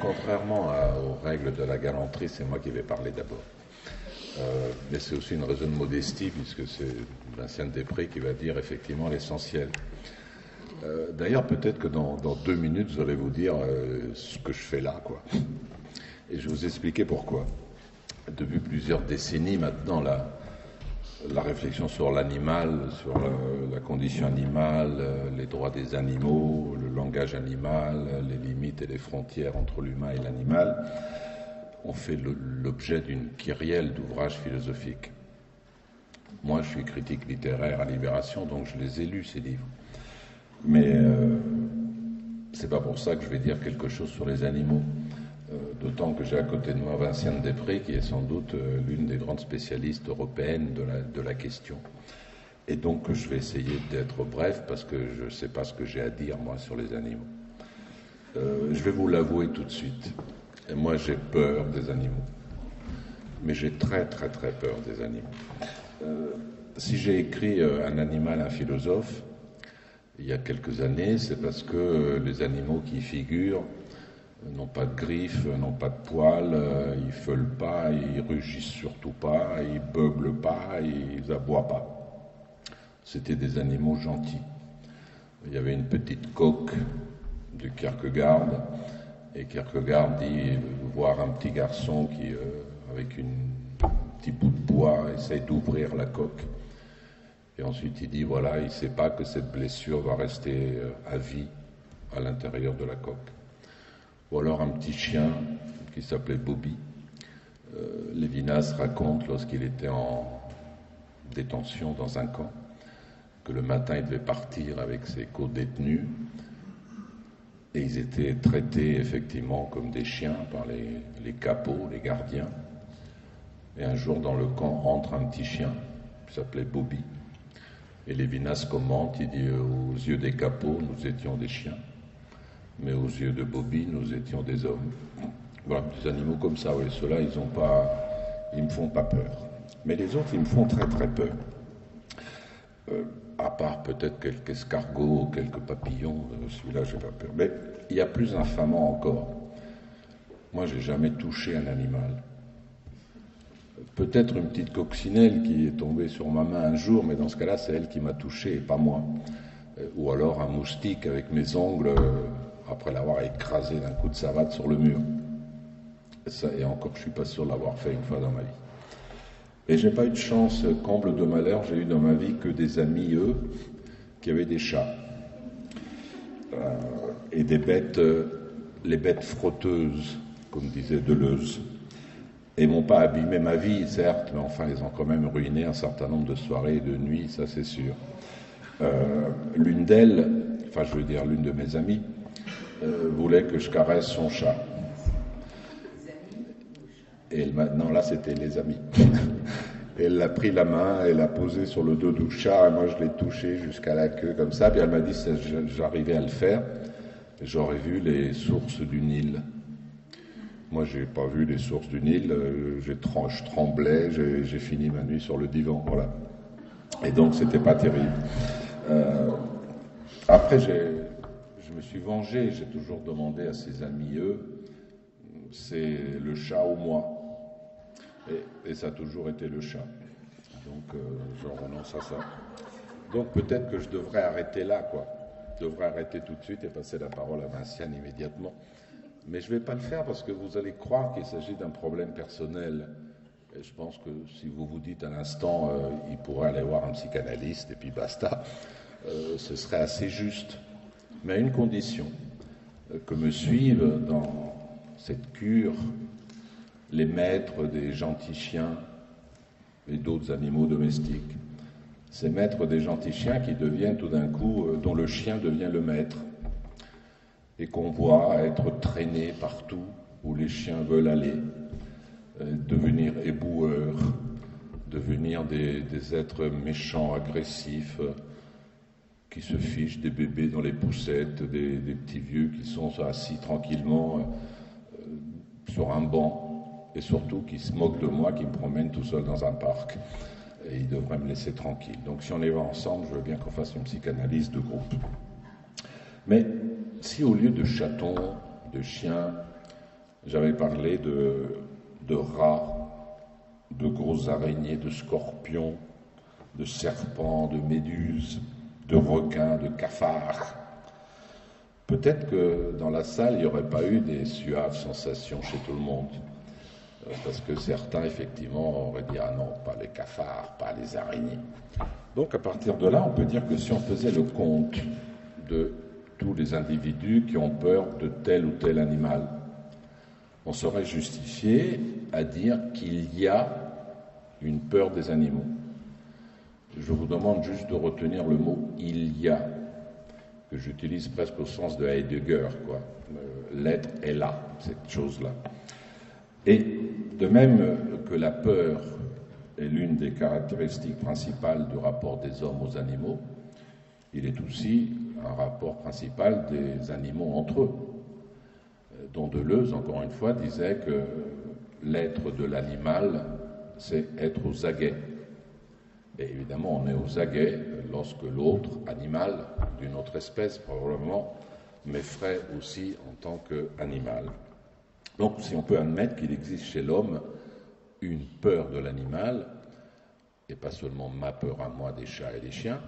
Contrairement à- aux règles de la galanterie, c'est moi qui vais parler d'abord. Euh, mais c'est aussi une raison de modestie, puisque c'est Vincent Després qui va dire effectivement l'essentiel. Euh, D'ailleurs, peut-être que dans, deux minutes, vous allez vous dire euh, ce que je fais là, quoi. Et je vais vous expliquer pourquoi. Depuis plusieurs décennies maintenant, la, la réflexion sur l'animal, sur la, condition animale, les droits des animaux, langage animal, les limites et les frontières entre l'humain et l'animal, ont fait l'objet d'une kyrielle d'ouvrages philosophiques. Moi, je suis critique littéraire à Libération, donc je les ai lus, ces livres. Mais euh, c'est pas pour ça que je vais dire quelque chose sur les animaux. Euh, D'autant que j'ai à côté de moi Vinciane Després, qui est sans doute euh, l'une des grandes spécialistes européennes de la question. Et donc je vais essayer d'être bref parce que je ne sais pas ce que j'ai à dire moi sur les animaux. Euh, je vais vous l'avouer tout de suite. Moi j'ai peur des animaux. Mais j'ai très très très peur des animaux. Euh, si j'ai écrit euh, Un animal, un philosophe, il y a quelques années, c'est parce que les animaux qui y figurent n'ont pas de griffes, n'ont pas de poils, ils feulent pas, ils rugissent surtout pas, ils beuglent pas, ils aboient pas. C'était des animaux gentils. Il y avait une petite coque du Kierkegaard, et Kierkegaard dit voir un petit garçon qui, euh, avec une, un petit bout de bois, essaye d'ouvrir la coque. Et ensuite, il dit voilà, il ne sait pas que cette blessure va rester euh, à vie à l'intérieur de la coque. Ou alors un petit chien qui s'appelait Bobby. Euh, Lévinas raconte lorsqu'il était en détention dans un camp le matin il devait partir avec ses co-détenus et ils étaient traités effectivement comme des chiens par les, capots, les gardiens. Et un jour dans le camp entre un petit chien qui s'appelait Bobby. Et Lévinas commente, il dit aux yeux des capots, nous étions des chiens, mais aux yeux de Bobby, nous étions des hommes. Voilà, des animaux comme ça, oui, ceux-là, ils ont pas, ils me font pas peur. Mais les autres, ils me font très très peur. Euh, à part peut-être quelques escargots, quelques papillons, euh, celui-là, j'ai pas peur. Mais il y a plus infamant encore. Moi, j'ai jamais touché un animal. Peut-être une petite coccinelle qui est tombée sur ma main un jour, mais dans ce cas-là, c'est elle qui m'a touché et pas moi. Euh, Ou alors un moustique avec mes ongles euh, après l'avoir écrasé d'un coup de savate sur le mur. Et, encore, je suis pas sûr de l'avoir fait une fois dans ma vie. Et j'ai pas eu de chance, comble de malheur, j'ai eu dans ma vie que des amis, eux, qui avaient des chats. Euh, et des bêtes, euh, les bêtes frotteuses, comme disait Deleuze. Et m'ont pas abîmé ma vie, certes, mais enfin, ils ont quand même ruiné un certain nombre de soirées et de nuits, ça c'est sûr. Euh, l'une d'elles, enfin je veux dire l'une de mes amies, voulait que je caresse son chat. Et elle m'a- non, là c'était les amis. Elle l'a pris la main, elle l'a posé sur le dos du chat, et moi je l'ai touché jusqu'à la queue comme ça, puis elle m'a dit si j'arrivais à le faire, j'aurais vu les sources du Nil. Moi, j'ai pas vu les sources du Nil. euh, je tremblais. J'ai fini ma nuit sur le divan. Voilà. Et donc, c'était pas terrible. Euh, après, je me suis vengé. J'ai toujours demandé à ses amis, eux, c'est le chat ou moi. Et, ça a toujours été le chat. Donc, euh, je renonce à ça. Donc, peut-être que je devrais arrêter là, quoi. Je devrais arrêter tout de suite et passer la parole à Vinciane immédiatement. Mais je ne vais pas le faire parce que vous allez croire qu'il s'agit d'un problème personnel. Et je pense que si vous vous dites à l'instant, euh, il pourrait aller voir un psychanalyste et puis basta, euh, ce serait assez juste. Mais à une condition, euh, que me suivent dans cette cure les maîtres des gentils chiens et d'autres animaux domestiques. Ces maîtres des gentils chiens qui deviennent tout d'un coup, euh, dont le chien devient le maître et qu'on voit être traînés partout où les chiens veulent aller, euh, devenir éboueurs, devenir des, êtres méchants, agressifs, euh, qui se fichent des bébés dans les poussettes, des, petits vieux qui sont assis tranquillement sur un banc, et surtout qui se moquent de moi, qui me promènent tout seul dans un parc. Et ils devraient me laisser tranquille. Donc si on y va ensemble, je veux bien qu'on fasse une psychanalyse de groupe. Mais si au lieu de chatons, de chiens, j'avais parlé de rats, de grosses araignées, de scorpions, de serpents, de méduses, de requins, de cafards. Peut-être que dans la salle, il n'y aurait pas eu des suaves sensations chez tout le monde. Euh, parce que certains, effectivement, auraient dit Ah non, pas les cafards, pas les araignées. Donc, à partir de là, on peut dire que si on faisait le compte de tous les individus qui ont peur de tel ou tel animal, on serait justifié à dire qu'il y a une peur des animaux. Je vous demande juste de retenir le mot il y a, que j'utilise presque au sens de Heidegger, quoi. Euh, l'être est là, cette chose-là. Et de même que la peur est l'une des caractéristiques principales du rapport des hommes aux animaux, il est aussi un rapport principal des animaux entre eux, dont Deleuze, encore une fois, disait que l'être de l'animal, c'est être aux aguets. Et évidemment, on est aux aguets lorsque l'autre animal d'une autre espèce, probablement, m'effraie aussi en tant qu'animal. Donc, si on peut admettre qu'il existe chez l'homme une peur de l'animal, et pas seulement ma peur à moi des chats et des chiens,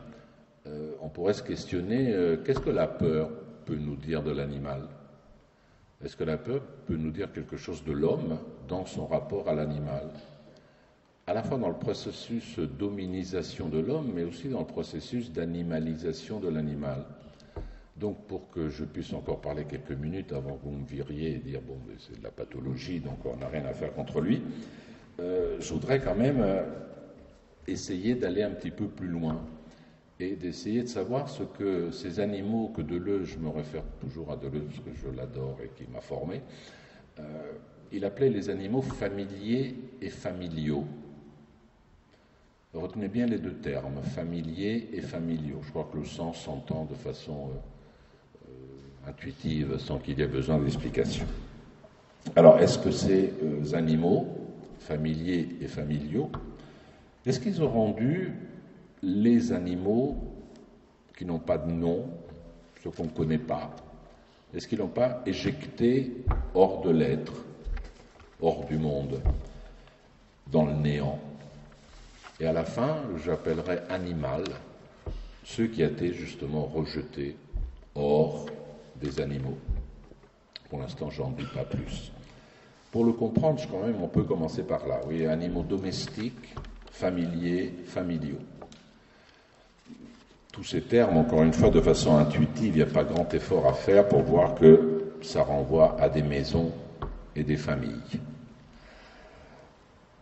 euh, on pourrait se questionner euh, qu'est-ce que la peur peut nous dire de l'animal? Est-ce que la peur peut nous dire quelque chose de l'homme dans son rapport à l'animal? À la fois dans le processus d'hominisation de l'homme, mais aussi dans le processus d'animalisation de l'animal. Donc, pour que je puisse encore parler quelques minutes avant que vous me viriez et dire bon, c'est de la pathologie, donc on n'a rien à faire contre lui, euh, je voudrais quand même essayer d'aller un petit peu plus loin et d'essayer de savoir ce que ces animaux que Deleuze, je me réfère toujours à Deleuze parce que je l'adore et qui m'a formé, euh, il appelait les animaux familiers et familiaux. Retenez bien les deux termes, familiers et familiaux. Je crois que le sens s'entend de façon euh, euh, intuitive sans qu'il y ait besoin d'explication. Alors, est-ce que ces animaux, familiers et familiaux, est-ce qu'ils ont rendu les animaux qui n'ont pas de nom, ceux qu'on ne connaît pas, est-ce qu'ils n'ont pas éjecté hors de l'être, hors du monde, dans le néant? Et à la fin, j'appellerai animal ceux qui étaient justement rejetés hors des animaux. Pour l'instant, j'en dis pas plus. Pour le comprendre, quand même, on peut commencer par là. Oui, animaux domestiques, familiers, familiaux tous ces termes, encore une fois, de façon intuitive, il n'y a pas grand effort à faire pour voir que ça renvoie à des maisons et des familles.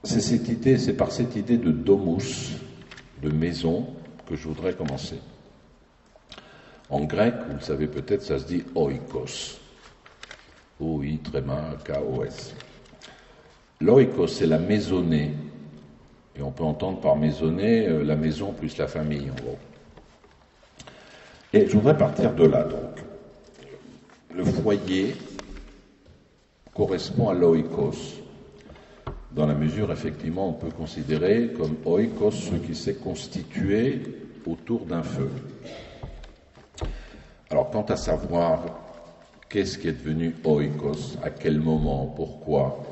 C'est cette idée, c'est par cette idée de domus, de maison, que je voudrais commencer. En grec, vous le savez peut-être, ça se dit oikos. O-I, tréma, K-O-S. L'oikos, c'est la maisonnée. Et on peut entendre par maisonnée euh, la maison plus la famille, en gros. Et je voudrais partir de là, donc. Le foyer correspond à l'oikos, dans la mesure, effectivement, on peut considérer comme oikos ce qui s'est constitué autour d'un feu. Alors, quant à savoir qu'est-ce qui est devenu oikos, à quel moment, pourquoi,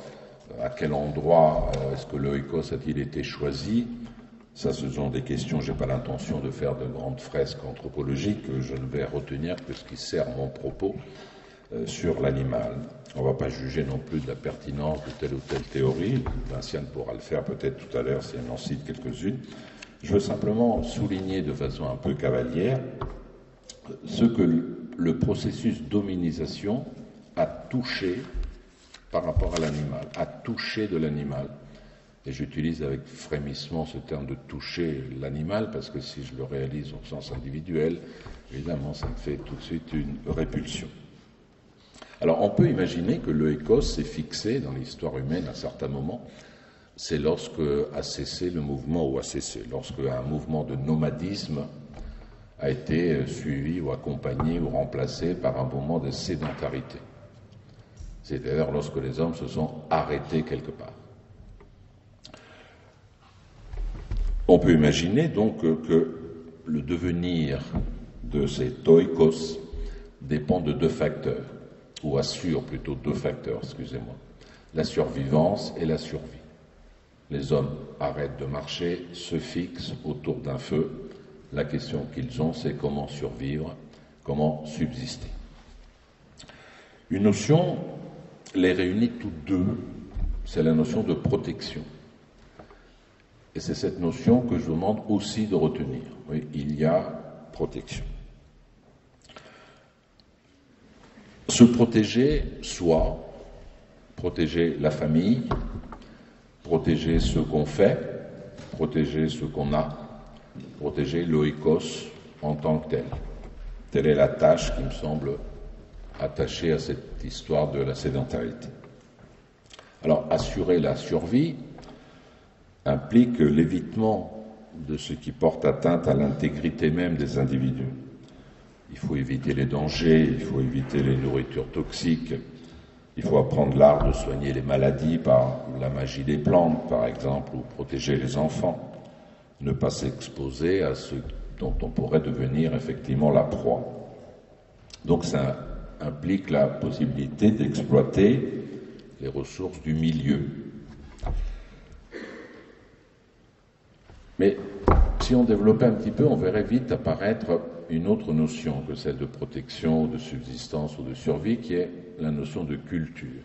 à quel endroit euh, est-ce que l'oikos a-t-il été choisi ça, ce sont des questions, je n'ai pas l'intention de faire de grandes fresques anthropologiques, je ne vais retenir que ce qui sert mon propos euh, sur l'animal. On ne va pas juger non plus de la pertinence de telle ou telle théorie, Vinciane pourra le faire peut-être tout à l'heure si elle en cite quelques-unes. Je veux simplement souligner de façon un peu cavalière ce que le processus d'hominisation a touché par rapport à l'animal, a touché de l'animal. Et j'utilise avec frémissement ce terme de toucher l'animal parce que si je le réalise au sens individuel, évidemment, ça me fait tout de suite une répulsion. Alors on peut imaginer que le Écosse s'est fixé dans l'histoire humaine à un certain moment. C'est lorsque a cessé le mouvement, ou a cessé, lorsque un mouvement de nomadisme a été suivi ou accompagné ou remplacé par un mouvement de sédentarité. C'est-à-dire lorsque les hommes se sont arrêtés quelque part. On peut imaginer donc que le devenir de ces toikos dépend de deux facteurs. ou assure plutôt deux facteurs, excusez-moi, la survivance et la survie. Les hommes arrêtent de marcher, se fixent autour d'un feu. La question qu'ils ont, c'est comment survivre, comment subsister. Une notion les réunit toutes deux, c'est la notion de protection. Et c'est cette notion que je vous demande aussi de retenir. Il y a protection. Se protéger soi, protéger la famille, protéger ce qu'on fait, protéger ce qu'on a, protéger l'oikos en tant que tel. Telle est la tâche qui me semble attachée à cette histoire de la sédentarité. Alors, assurer la survie implique l'évitement de ce qui porte atteinte à l'intégrité même des individus. Il faut éviter les dangers, il faut éviter les nourritures toxiques, il faut apprendre l'art de soigner les maladies par la magie des plantes, par exemple, ou protéger les enfants, ne pas s'exposer à ce dont on pourrait devenir effectivement la proie. Donc ça implique la possibilité d'exploiter les ressources du milieu. Mais si on développait un petit peu, on verrait vite apparaître une autre notion que celle de protection, de subsistance ou de survie, qui est la notion de culture.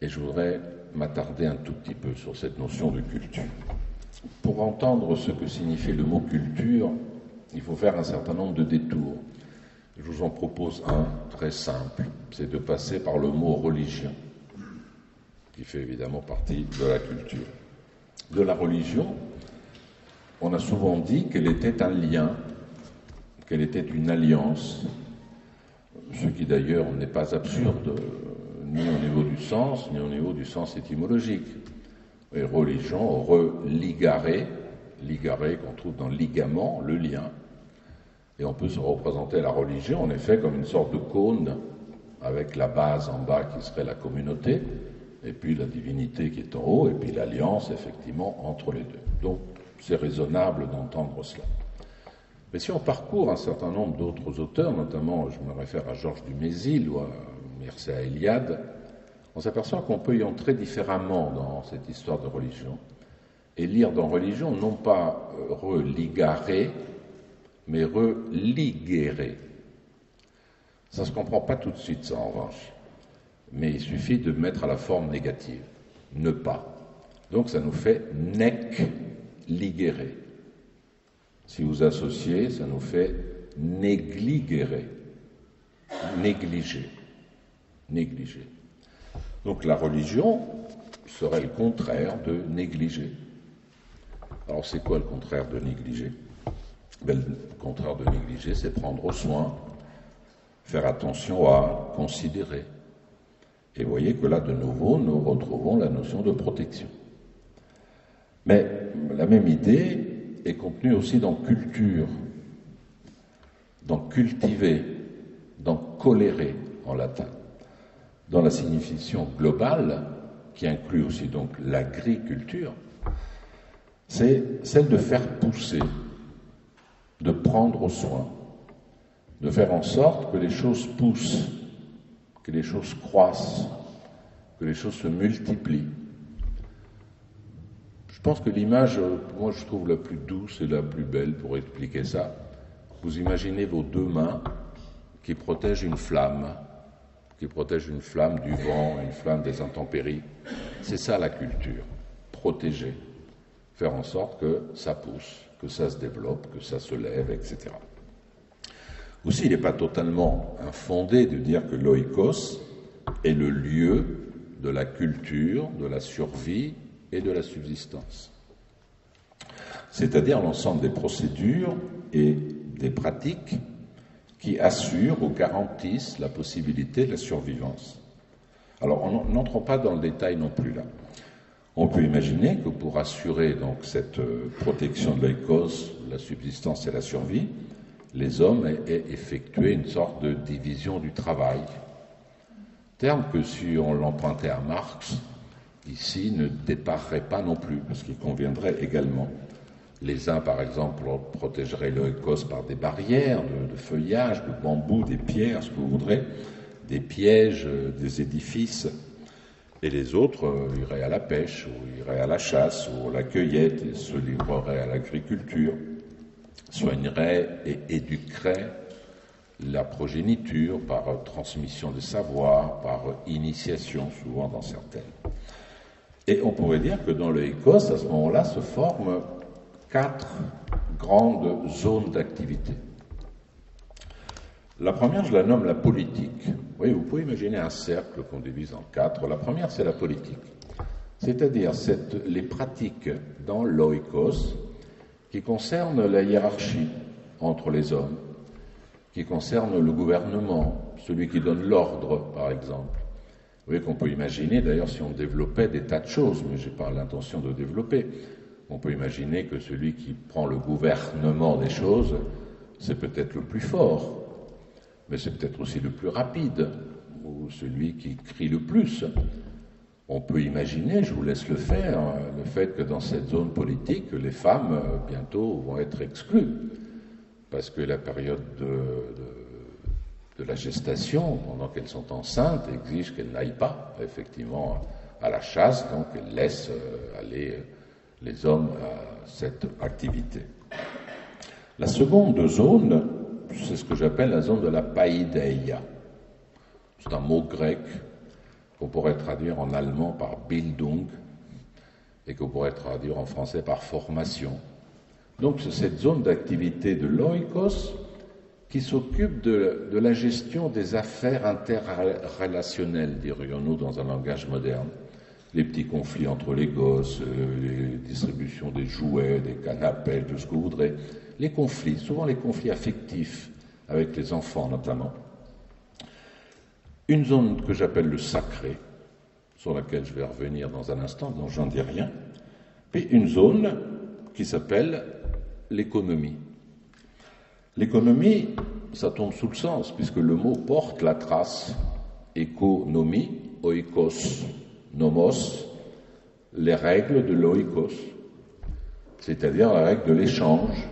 Et je voudrais m'attarder un tout petit peu sur cette notion de culture. Pour entendre ce que signifie le mot culture, il faut faire un certain nombre de détours. Je vous en propose un très simple, c'est de passer par le mot religion, qui fait évidemment partie de la culture. De la religion, on a souvent dit qu'elle était un lien qu'elle était une alliance, ce qui d'ailleurs n'est pas absurde, ni au niveau du sens, ni au niveau du sens étymologique. Et religion, religaré, ligaré qu'on trouve dans ligament, le lien. Et on peut se représenter la religion, en effet, comme une sorte de cône, avec la base en bas qui serait la communauté, et puis la divinité qui est en haut, et puis l'alliance, effectivement, entre les deux. Donc, c'est raisonnable d'entendre cela. Mais si on parcourt un certain nombre d'autres auteurs, notamment je me réfère à Georges Dumézil ou à Mircea Eliade, on s'aperçoit qu'on peut y entrer différemment dans cette histoire de religion et lire dans religion non pas euh, religarer, mais religuer. Ça ne se comprend pas tout de suite, ça en revanche. Mais il suffit de mettre à la forme négative, ne pas. Donc ça nous fait nec. Si vous associez, ça nous fait négligérer, négliger, négliger. Donc la religion serait le contraire de négliger. Alors c'est quoi le contraire de négliger? Ben, Le contraire de négliger, c'est prendre soin, faire attention à considérer. Et vous voyez que là, de nouveau, nous retrouvons la notion de protection. Mais la même idée est contenu aussi dans culture, dans cultiver, dans colérer en latin, dans la signification globale, qui inclut aussi donc l'agriculture, c'est celle de faire pousser, de prendre soin, de faire en sorte que les choses poussent, que les choses croissent, que les choses se multiplient. Je pense que l'image, moi je trouve la plus douce et la plus belle pour expliquer ça. Vous imaginez vos deux mains qui protègent une flamme, qui protègent une flamme du vent, une flamme des intempéries. C'est ça la culture, protéger, faire en sorte que ça pousse, que ça se développe, que ça se lève, etc. Aussi, il n'est pas totalement infondé de dire que l'oikos est le lieu de la culture, de la survie, et de la subsistance. C'est-à-dire l'ensemble des procédures et des pratiques qui assurent ou garantissent la possibilité de la survivance. Alors, n'entrons pas dans le détail non plus là. On peut imaginer que pour assurer donc cette euh, protection de l'écos, la subsistance et la survie, les hommes aient effectué une sorte de division du travail. Terme que si on l'empruntait à Marx, ici ne déparerait pas non plus, parce qu'il conviendrait également. Les uns, par exemple, protégeraient l'oikos par des barrières de, feuillage, de bambou, des pierres, ce que vous voudrez. des pièges, des édifices, et les autres iraient à la pêche, ou iraient à la chasse, ou à la cueillette, et se livreraient à l'agriculture, soigneraient et éduqueraient la progéniture par transmission de savoir, par initiation, souvent dans certaines. Et on pourrait dire que dans le à ce moment-là, se forment quatre grandes zones d'activité. La première, je la nomme la politique. Vous pouvez imaginer un cercle qu'on divise en quatre. La première, c'est la politique. C'est-à-dire les pratiques dans l'oikos qui concernent la hiérarchie entre les hommes, qui concernent le gouvernement, celui qui donne l'ordre, par exemple. Vous voyez qu'on peut imaginer, d'ailleurs, si on développait des tas de choses, mais je n'ai pas l'intention de développer, on peut imaginer que celui qui prend le gouvernement des choses, c'est peut-être le plus fort, mais c'est peut-être aussi le plus rapide, ou celui qui crie le plus. On peut imaginer, je vous laisse le faire, le fait que dans cette zone politique, les femmes, euh, bientôt, vont être exclues, parce que la période de, la gestation, pendant qu'elles sont enceintes, exige qu'elles n'aillent pas, effectivement, à la chasse, donc elles laissent euh, aller euh, les hommes à cette activité. La seconde zone, c'est ce que j'appelle la zone de la paideia. C'est un mot grec qu'on pourrait traduire en allemand par Bildung et qu'on pourrait traduire en français par formation. Donc c'est cette zone d'activité de l'oikos qui s'occupe de, de, la gestion des affaires interrelationnelles, dirions-nous dans un langage moderne. Les petits conflits entre les gosses, euh, les distributions des jouets, des canapés, tout ce que vous voudrez. Les conflits, souvent les conflits affectifs, avec les enfants notamment. Une zone que j'appelle le sacré, sur laquelle je vais revenir dans un instant, dont j'en dis rien, puis une zone qui s'appelle l'économie. L'économie, ça tombe sous le sens, puisque le mot porte la trace économie, oikos, nomos, les règles de l'oikos, c'est-à-dire la règle de l'échange,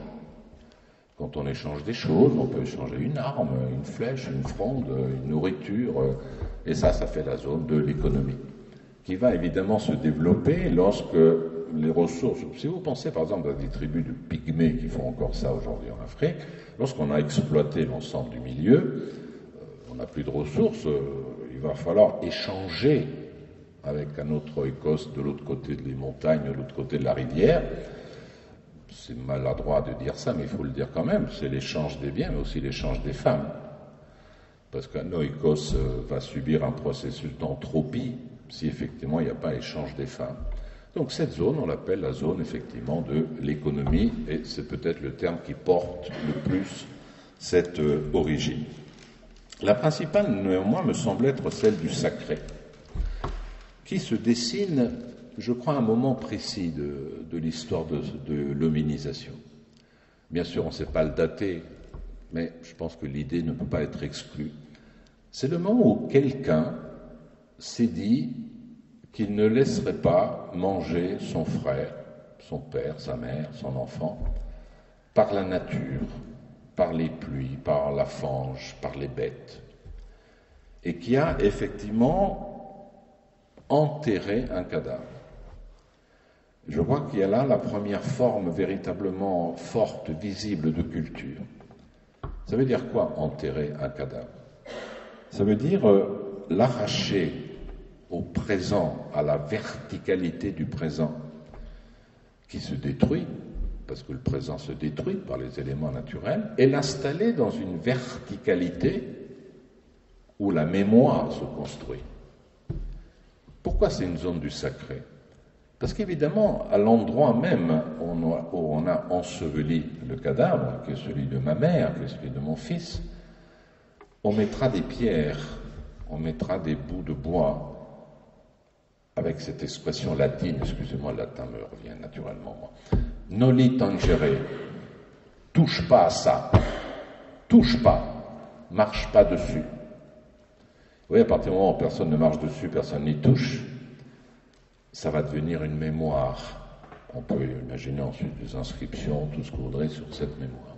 quand on échange des choses, on peut échanger une arme, une flèche, une fronde, une nourriture, euh, et ça, ça fait la zone de l'économie, qui va évidemment se développer lorsque les ressources, si vous pensez par exemple à des tribus de pygmées qui font encore ça aujourd'hui en Afrique, lorsqu'on a exploité l'ensemble du milieu, euh, on n'a plus de ressources, euh, il va falloir échanger avec un autre Écosse de l'autre côté des montagnes, de l'autre côté de la rivière, c'est maladroit de dire ça, mais il faut le dire quand même, c'est l'échange des biens, mais aussi l'échange des femmes. Parce qu'un oikos euh, va subir un processus d'entropie si effectivement il n'y a pas échange des femmes. Donc cette zone, on l'appelle la zone effectivement de l'économie, et c'est peut-être le terme qui porte le plus cette euh, origine. La principale, néanmoins, me semble être celle du sacré, qui se dessine je crois, un moment précis de, l'histoire de, de l'hominisation. Bien sûr, on ne sait pas le dater, mais je pense que l'idée ne peut pas être exclue. C'est le moment où quelqu'un s'est dit qu'il ne laisserait pas manger son frère, son père, sa mère, son enfant, par la nature, par les pluies, par la fange, par les bêtes, et qui a effectivement enterré un cadavre. Je crois qu'il y a là la première forme véritablement forte, visible de culture. Ça veut dire quoi enterrer un cadavre? Ça veut dire euh, l'arracher au présent, à la verticalité du présent, qui se détruit, parce que le présent se détruit par les éléments naturels, et l'installer dans une verticalité où la mémoire se construit. Pourquoi c'est une zone du sacré? Parce qu'évidemment, à l'endroit même où on, a, enseveli le cadavre, qui est celui de ma mère, qui est celui de mon fils, on mettra des pierres, on mettra des bouts de bois, avec cette expression latine, excusez-moi, le latin me revient naturellement, moi. Noli tangere, touche pas à ça, touche pas, marche pas dessus. Vous voyez, à partir du moment où personne ne marche dessus, personne n'y touche, ça va devenir une mémoire. On peut imaginer ensuite des inscriptions, tout ce qu'on voudrait sur cette mémoire.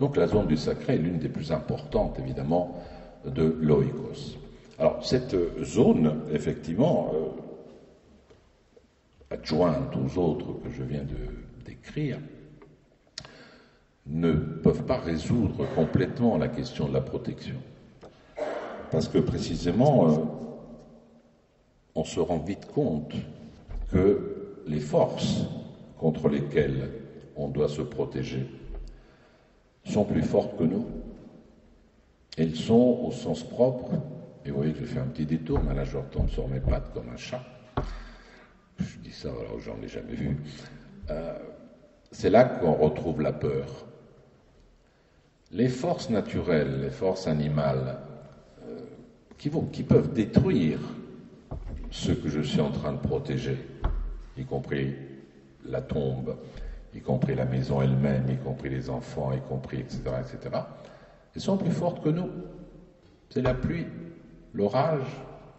Donc la zone du sacré est l'une des plus importantes, évidemment, de l'oikos. Alors, cette zone, effectivement, euh, adjointe aux autres que je viens de décrire, ne peuvent pas résoudre complètement la question de la protection. Parce que précisément, euh, on se rend vite compte que les forces contre lesquelles on doit se protéger sont plus fortes que nous. Elles sont au sens propre, et vous voyez que je fais un petit détour, mais là je retombe sur mes pattes comme un chat. Je dis ça alors j'en ai jamais vu. Euh, c'est là qu'on retrouve la peur. Les forces naturelles, les forces animales, qui, peuvent détruire ce que je suis en train de protéger, y compris la tombe, y compris la maison elle-même, y compris les enfants, y compris, etc., etc., elles sont plus fortes que nous. C'est la pluie, l'orage,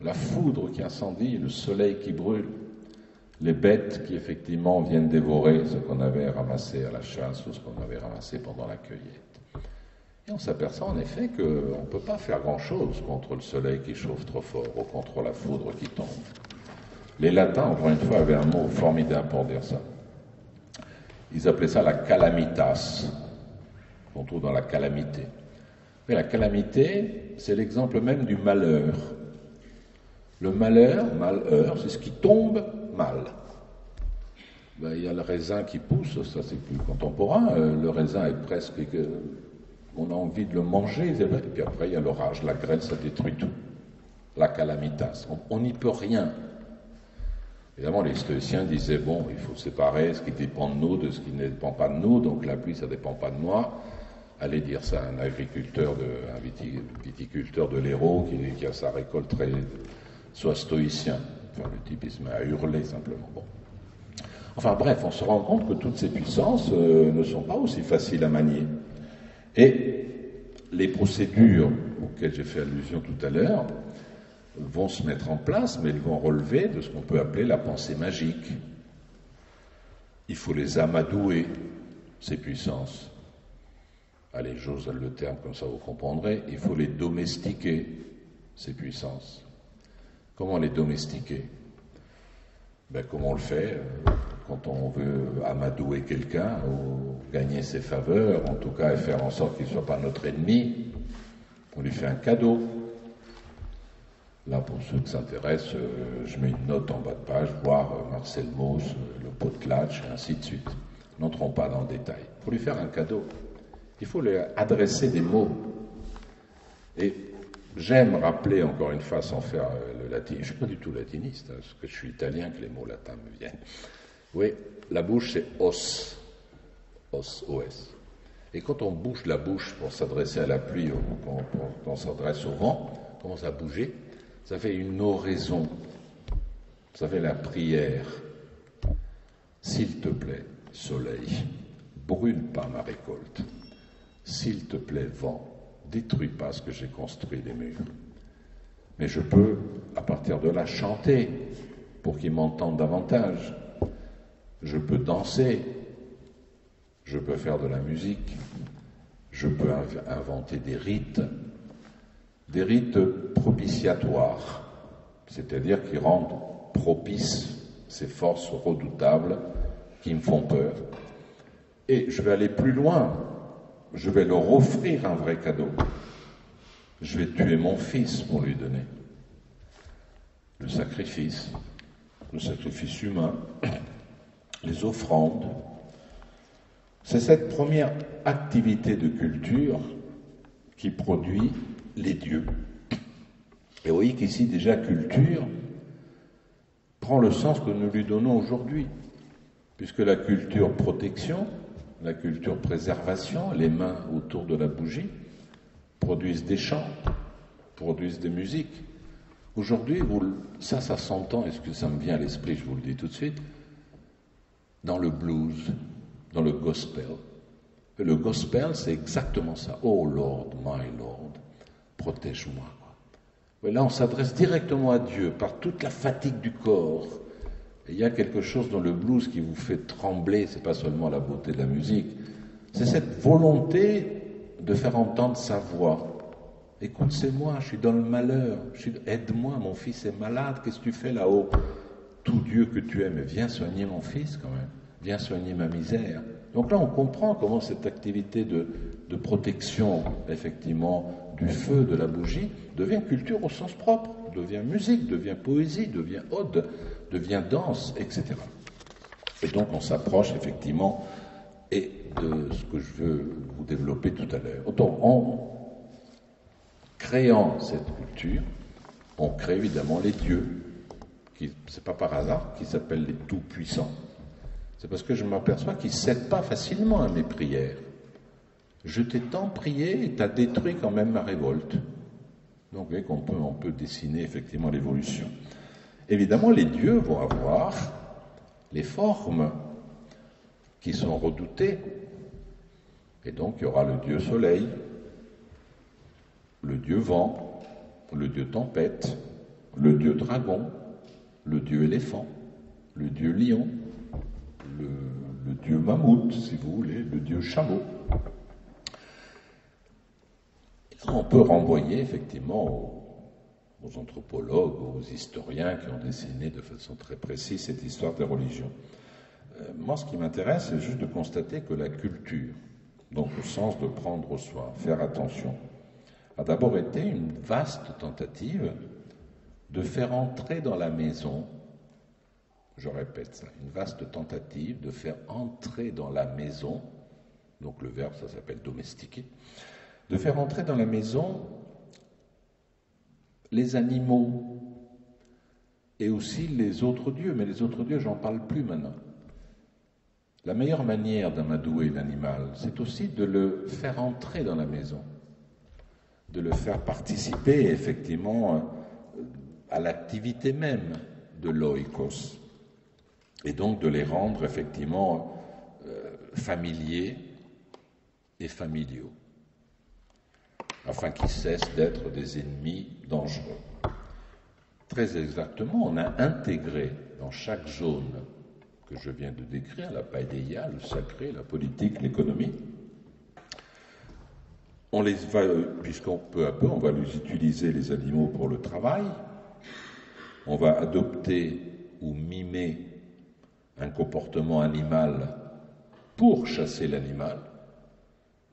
la foudre qui incendie, le soleil qui brûle, les bêtes qui effectivement viennent dévorer ce qu'on avait ramassé à la chasse ou ce qu'on avait ramassé pendant la cueillette. Et on s'aperçoit en effet qu'on ne peut pas faire grand-chose contre le soleil qui chauffe trop fort ou contre la foudre qui tombe. Les latins, encore une fois, avaient un mot formidable pour dire ça. Ils appelaient ça la calamitas, qu'on trouve dans la calamité. Mais la calamité, c'est l'exemple même du malheur. Le malheur, malheur, c'est ce qui tombe mal. Ben, il y a le raisin qui pousse, ça c'est plus contemporain. Euh, le raisin est presque. On a envie de le manger, et puis après il y a l'orage, la grêle, ça détruit tout. La calamitas. On n'y peut rien. Évidemment, les stoïciens disaient bon, il faut séparer ce qui dépend de nous de ce qui ne dépend pas de nous, donc la pluie, ça ne dépend pas de moi. Allez dire ça à un agriculteur, de, un viticulteur de l'Hérault qui, a sa récolte très. soit stoïcien. Enfin, le type, il se simplement. Enfin bref, on se rend compte que toutes ces puissances euh, ne sont pas aussi faciles à manier. Et les procédures auxquelles j'ai fait allusion tout à l'heure vont se mettre en place, mais elles vont relever de ce qu'on peut appeler la pensée magique. Il faut les amadouer, ces puissances. Allez, j'ose le terme comme ça vous comprendrez. Il faut les domestiquer, ces puissances. Comment les domestiquer? Ben, Comment on le fait euh, quand on veut amadouer quelqu'un ou gagner ses faveurs, en tout cas et faire en sorte qu'il ne soit pas notre ennemi, on lui fait un cadeau. Là, pour ceux qui s'intéressent, euh, je mets une note en bas de page, voir euh, Marcel Mauss, le potlatch, et ainsi de suite. N'entrons pas dans le détail. Pour lui faire un cadeau, il faut lui adresser des mots. Et j'aime rappeler, encore une fois, sans faire euh, le latin, je ne suis pas du tout latiniste, hein, parce que je suis italien, que les mots latins me viennent. Oui, la bouche, c'est os. Os, OS. Et quand on bouge la bouche pour s'adresser à la pluie ou quand on s'adresse au vent, commence à bouger, ça fait une oraison. Ça fait la prière. S'il te plaît, soleil, brûle pas ma récolte. S'il te plaît, vent, détruis pas ce que j'ai construit des murs. Mais je peux, à partir de là, chanter pour qu'ils m'entendent davantage. Je peux danser. Je peux faire de la musique. Je peux inventer des rites. Des rites propitiatoires, c'est-à-dire qui rendent propices ces forces redoutables qui me font peur. Et je vais aller plus loin je vais leur offrir un vrai cadeau. Je vais tuer mon fils pour lui donner. Le sacrifice, le sacrifice humain, les offrandes. C'est cette première activité de culture qui produit les dieux. Et vous voyez qu'ici déjà culture prend le sens que nous lui donnons aujourd'hui, puisque la culture protection, la culture préservation, les mains autour de la bougie, produisent des chants, produisent des musiques. Aujourd'hui, ça, ça s'entend, est-ce que ça me vient à l'esprit, je vous le dis tout de suite, dans le blues, dans le gospel. le gospel, c'est exactement ça. Oh Lord, my Lord, protège-moi. Là, on s'adresse directement à Dieu par toute la fatigue du corps, il y a quelque chose dans le blues qui vous fait trembler, c'est pas seulement la beauté de la musique, c'est cette volonté de faire entendre sa voix. Écoute, c'est moi, je suis dans le malheur. Aide-moi, mon fils est malade, qu'est-ce que tu fais là-haut? Tout Dieu que tu aimes, viens soigner mon fils quand même, viens soigner ma misère. Donc là, on comprend comment cette activité de, de protection, effectivement, du feu, de la bougie, devient culture au sens propre, devient musique, devient poésie, devient ode, devient danse, etc. Et donc on s'approche effectivement et de ce que je veux vous développer tout à l'heure. Autant en créant cette culture, on crée évidemment les dieux, qui, c'est pas par hasard, qui s'appellent les tout-puissants. C'est parce que je m'aperçois qu'ils ne cèdent pas facilement à mes prières. Je t'ai tant prié et tu as détruit quand même ma révolte. Donc, vous voyez qu'on peut, on peut dessiner effectivement l'évolution. Évidemment, les dieux vont avoir les formes qui sont redoutées. Et donc, il y aura le dieu soleil, le dieu vent, le dieu tempête, le dieu dragon, le dieu éléphant, le dieu lion, le, le dieu mammouth, si vous voulez, le dieu chameau. On peut renvoyer effectivement aux, anthropologues, aux historiens qui ont dessiné de façon très précise cette histoire des religions. Euh, moi, ce qui m'intéresse, c'est juste de constater que la culture, donc au sens de prendre soin, faire attention, a d'abord été une vaste tentative de faire entrer dans la maison, je répète ça, une vaste tentative de faire entrer dans la maison, donc le verbe ça s'appelle domestiquer, de faire entrer dans la maison les animaux et aussi les autres dieux, mais les autres dieux, j'en parle plus maintenant. La meilleure manière d'amadouer l'animal, c'est aussi de le faire entrer dans la maison, de le faire participer effectivement à l'activité même de l'oikos, et donc de les rendre effectivement euh, familiers et familiaux afin qu'ils cessent d'être des ennemis dangereux. Très exactement, on a intégré dans chaque zone que je viens de décrire, la païdéia, le sacré, la politique, l'économie, on les va, puisqu'on peu à peu, on va les utiliser les animaux pour le travail, on va adopter ou mimer un comportement animal pour chasser l'animal,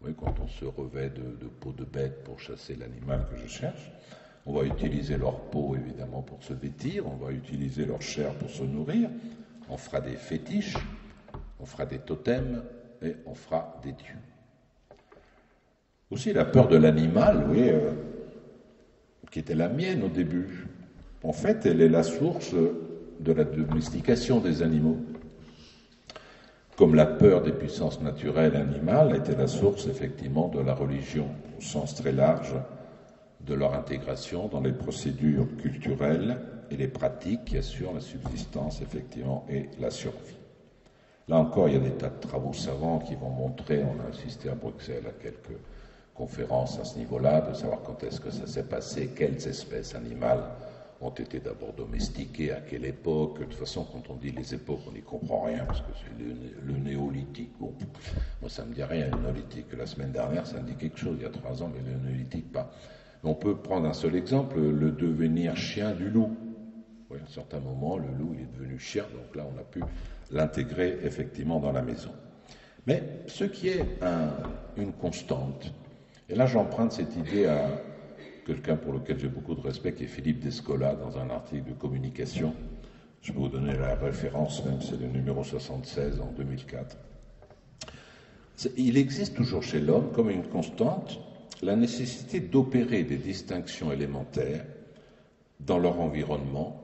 oui, quand on se revêt de, peau de bête pour chasser l'animal que je cherche, on va utiliser leur peau évidemment pour se vêtir, on va utiliser leur chair pour se nourrir, on fera des fétiches, on fera des totems et on fera des dieux. Aussi la peur de l'animal, oui, euh, qui était la mienne au début. En fait, elle est la source de la domestication des animaux comme la peur des puissances naturelles animales était la source effectivement de la religion au sens très large, de leur intégration dans les procédures culturelles et les pratiques qui assurent la subsistance effectivement et la survie. Là encore, il y a des tas de travaux savants qui vont montrer, on a assisté à Bruxelles à quelques conférences à ce niveau-là, de savoir quand est-ce que ça s'est passé, quelles espèces animales ont été d'abord domestiqués, à quelle époque. De toute façon, quand on dit les époques, on n'y comprend rien, parce que c'est le, néolithique. Bon, moi, ça ne me dit rien, le néolithique. La semaine dernière, ça me dit quelque chose, il y a trois ans, mais le néolithique, pas. On peut prendre un seul exemple, le devenir chien du loup. à un certain moment, le loup il est devenu chien, donc là, on a pu l'intégrer effectivement dans la maison. Mais ce qui est une constante, et là j'emprunte cette idée à, quelqu'un pour lequel j'ai beaucoup de respect, qui est Philippe Descola, dans un article de communication. Je peux vous donner la référence, même c'est le numéro 76 en 2004. Il existe toujours chez l'homme, comme une constante, la nécessité d'opérer des distinctions élémentaires dans leur environnement,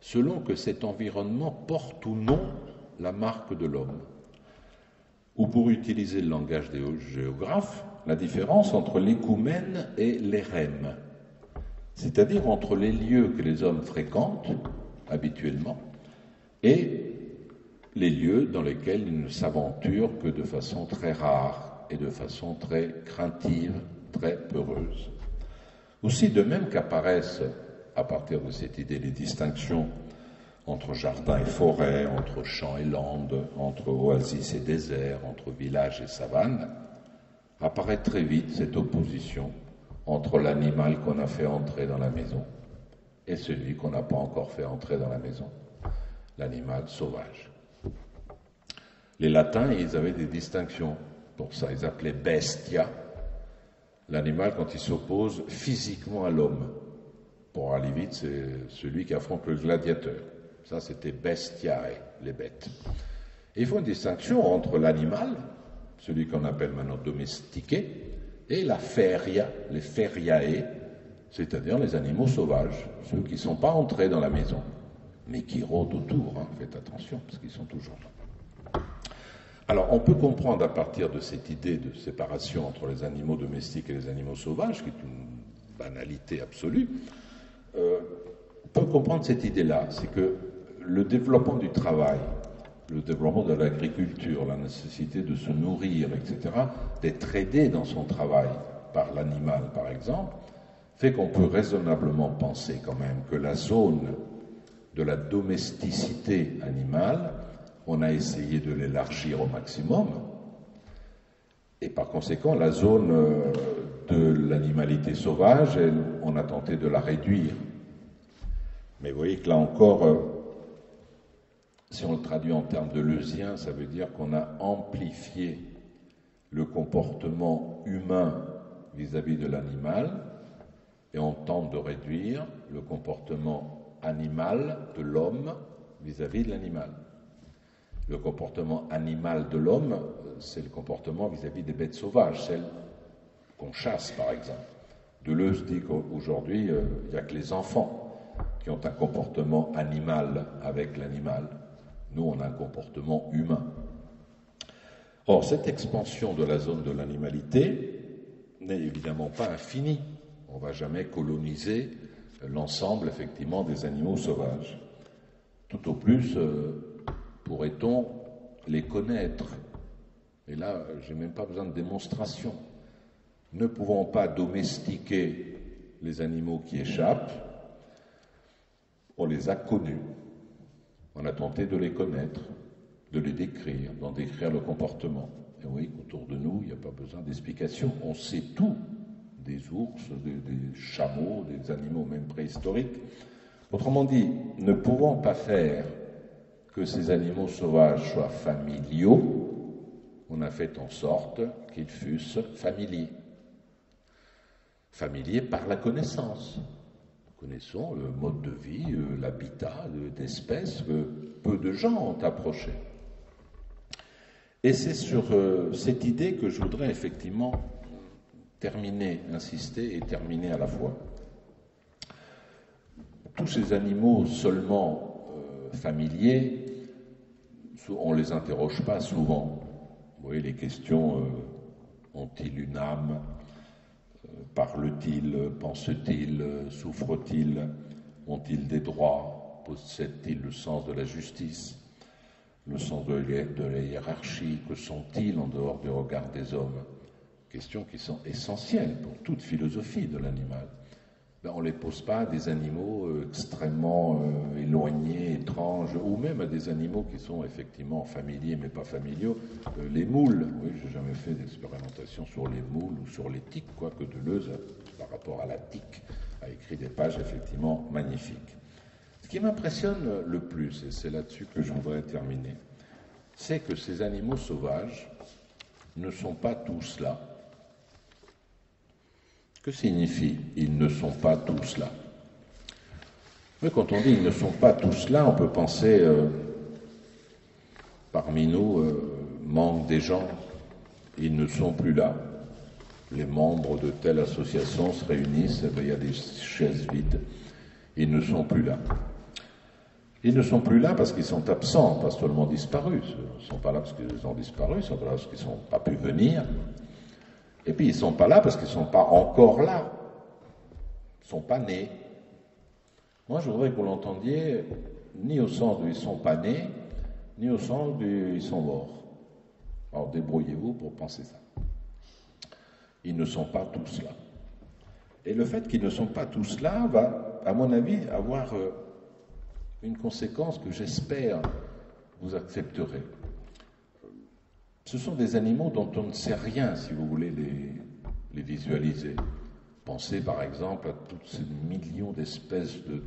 selon que cet environnement porte ou non la marque de l'homme. Ou pour utiliser le langage des géographes, la différence entre l'écoumène et l'érème c'est-à-dire entre les lieux que les hommes fréquentent habituellement et les lieux dans lesquels ils ne s'aventurent que de façon très rare et de façon très craintive, très peureuse. Aussi, de même qu'apparaissent à partir de cette idée les distinctions entre jardin et forêt, entre champs et landes, entre oasis et désert, entre village et savane, apparaît très vite cette opposition entre l'animal qu'on a fait entrer dans la maison et celui qu'on n'a pas encore fait entrer dans la maison, l'animal sauvage. Les latins, ils avaient des distinctions pour ça. Ils appelaient bestia l'animal quand il s'oppose physiquement à l'homme. Pour aller vite, c'est celui qui affronte le gladiateur. Ça, c'était bestiae, les bêtes. Et ils font une distinction entre l'animal, celui qu'on appelle maintenant domestiqué, et la feria, les feriae, c'est-à-dire les animaux sauvages, ceux qui ne sont pas entrés dans la maison, mais qui rôdent autour. Hein. Faites attention, parce qu'ils sont toujours là. Alors, on peut comprendre à partir de cette idée de séparation entre les animaux domestiques et les animaux sauvages, qui est une banalité absolue, euh, on peut comprendre cette idée-là, c'est que le développement du travail, le développement de l'agriculture, la nécessité de se nourrir, etc., d'être aidé dans son travail par l'animal, par exemple, fait qu'on peut raisonnablement penser quand même que la zone de la domesticité animale, on a essayé de l'élargir au maximum, et par conséquent, la zone euh, de l'animalité sauvage, on a tenté de la réduire. Mais vous voyez que là encore, euh, si on le traduit en termes de leusien, ça veut dire qu'on a amplifié le comportement humain vis-à-vis de l'animal et on tente de réduire le comportement animal de l'homme vis-à-vis de l'animal. Le comportement animal de l'homme, c'est le comportement vis-à-vis des bêtes sauvages, celles qu'on chasse par exemple. Deleuze dit qu'aujourd'hui, euh, il n'y a que les enfants qui ont un comportement animal avec l'animal. Nous, on a un comportement humain. Or, cette expansion de la zone de l'animalité n'est évidemment pas infinie. On ne va jamais coloniser l'ensemble, effectivement, des animaux sauvages. Tout au plus, euh, pourrait-on les connaître. Et là, je n'ai même pas besoin de démonstration. Ne pouvons pas domestiquer les animaux qui échappent, on les a connus. On a tenté de les connaître, de les décrire, d'en décrire le comportement. Et oui, autour de nous, il n'y a pas besoin d'explication. On sait tout des ours, des, chameaux, des animaux même préhistoriques. Autrement dit, ne pouvons pas faire que ces animaux sauvages soient familiaux, on a fait en sorte qu'ils fussent familiers. Familiers par la connaissance connaissons le mode de vie, euh, l'habitat d'espèces que peu de gens ont approché. Et c'est sur euh, cette idée que je voudrais effectivement terminer, insister et terminer à la fois. Tous ces animaux seulement euh, familiers, on ne les interroge pas souvent. Vous voyez, les questions ont-ils une âme? Parle-t-il Pense-t-il Souffre-t-il Ont-ils des droits Possèdent-ils le sens de la justice Le sens de la hiérarchie Que sont-ils en dehors du regard des hommes? Questions qui sont essentielles pour toute philosophie de l'animal. Ben, on ne les pose pas à des animaux euh, extrêmement euh, éloignés, étranges, ou même à des animaux qui sont effectivement familiers mais pas familiaux. Euh, les moules, oui, j'ai jamais fait d'expérimentation sur les moules ou sur les tiques, quoique Deleuze, par rapport à la tique, a écrit des pages effectivement magnifiques. Ce qui m'impressionne le plus, et c'est là-dessus que je voudrais terminer, c'est que ces animaux sauvages ne sont pas tous là que signifie ils ne sont pas tous là? Quand on dit ils ne sont pas tous là, on peut penser euh, parmi nous euh, manque des gens, ils ne sont plus là. Les membres de telle association se réunissent, et il y a des chaises vides, ils ne sont plus là. Ils ne sont plus là parce qu'ils sont absents, pas seulement disparus. Ils ne sont pas là parce qu'ils ont disparu, ils sont pas là parce qu'ils n'ont pas pu venir. Et puis ils ne sont pas là parce qu'ils ne sont pas encore là. Ils ne sont pas nés. Moi, je voudrais que vous l'entendiez ni au sens où ils ne sont pas nés, ni au sens où ils sont morts. Alors débrouillez-vous pour penser ça. Ils ne sont pas tous là. Et le fait qu'ils ne sont pas tous là va, à mon avis, avoir euh, une conséquence que j'espère vous accepterez. Ce sont des animaux dont on ne sait rien, si vous voulez les, visualiser. Pensez par exemple à tous ces millions d'espèces de,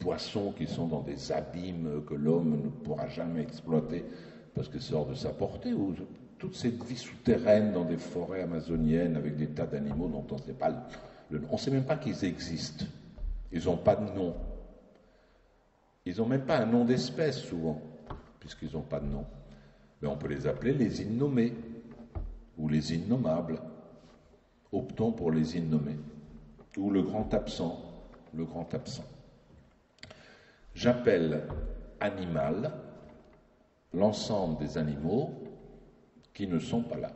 poissons qui sont dans des abîmes que l'homme ne pourra jamais exploiter parce qu'ils sortent de sa portée, ou toute cette vie souterraine dans des forêts amazoniennes avec des tas d'animaux dont on ne sait pas le nom. On ne sait même pas qu'ils existent. Ils n'ont pas de nom. Ils n'ont même pas un nom d'espèce souvent, puisqu'ils n'ont pas de nom. Mais on peut les appeler les innommés ou les innommables. Optons pour les innommés ou le grand absent, le grand absent. J'appelle animal l'ensemble des animaux qui ne sont pas là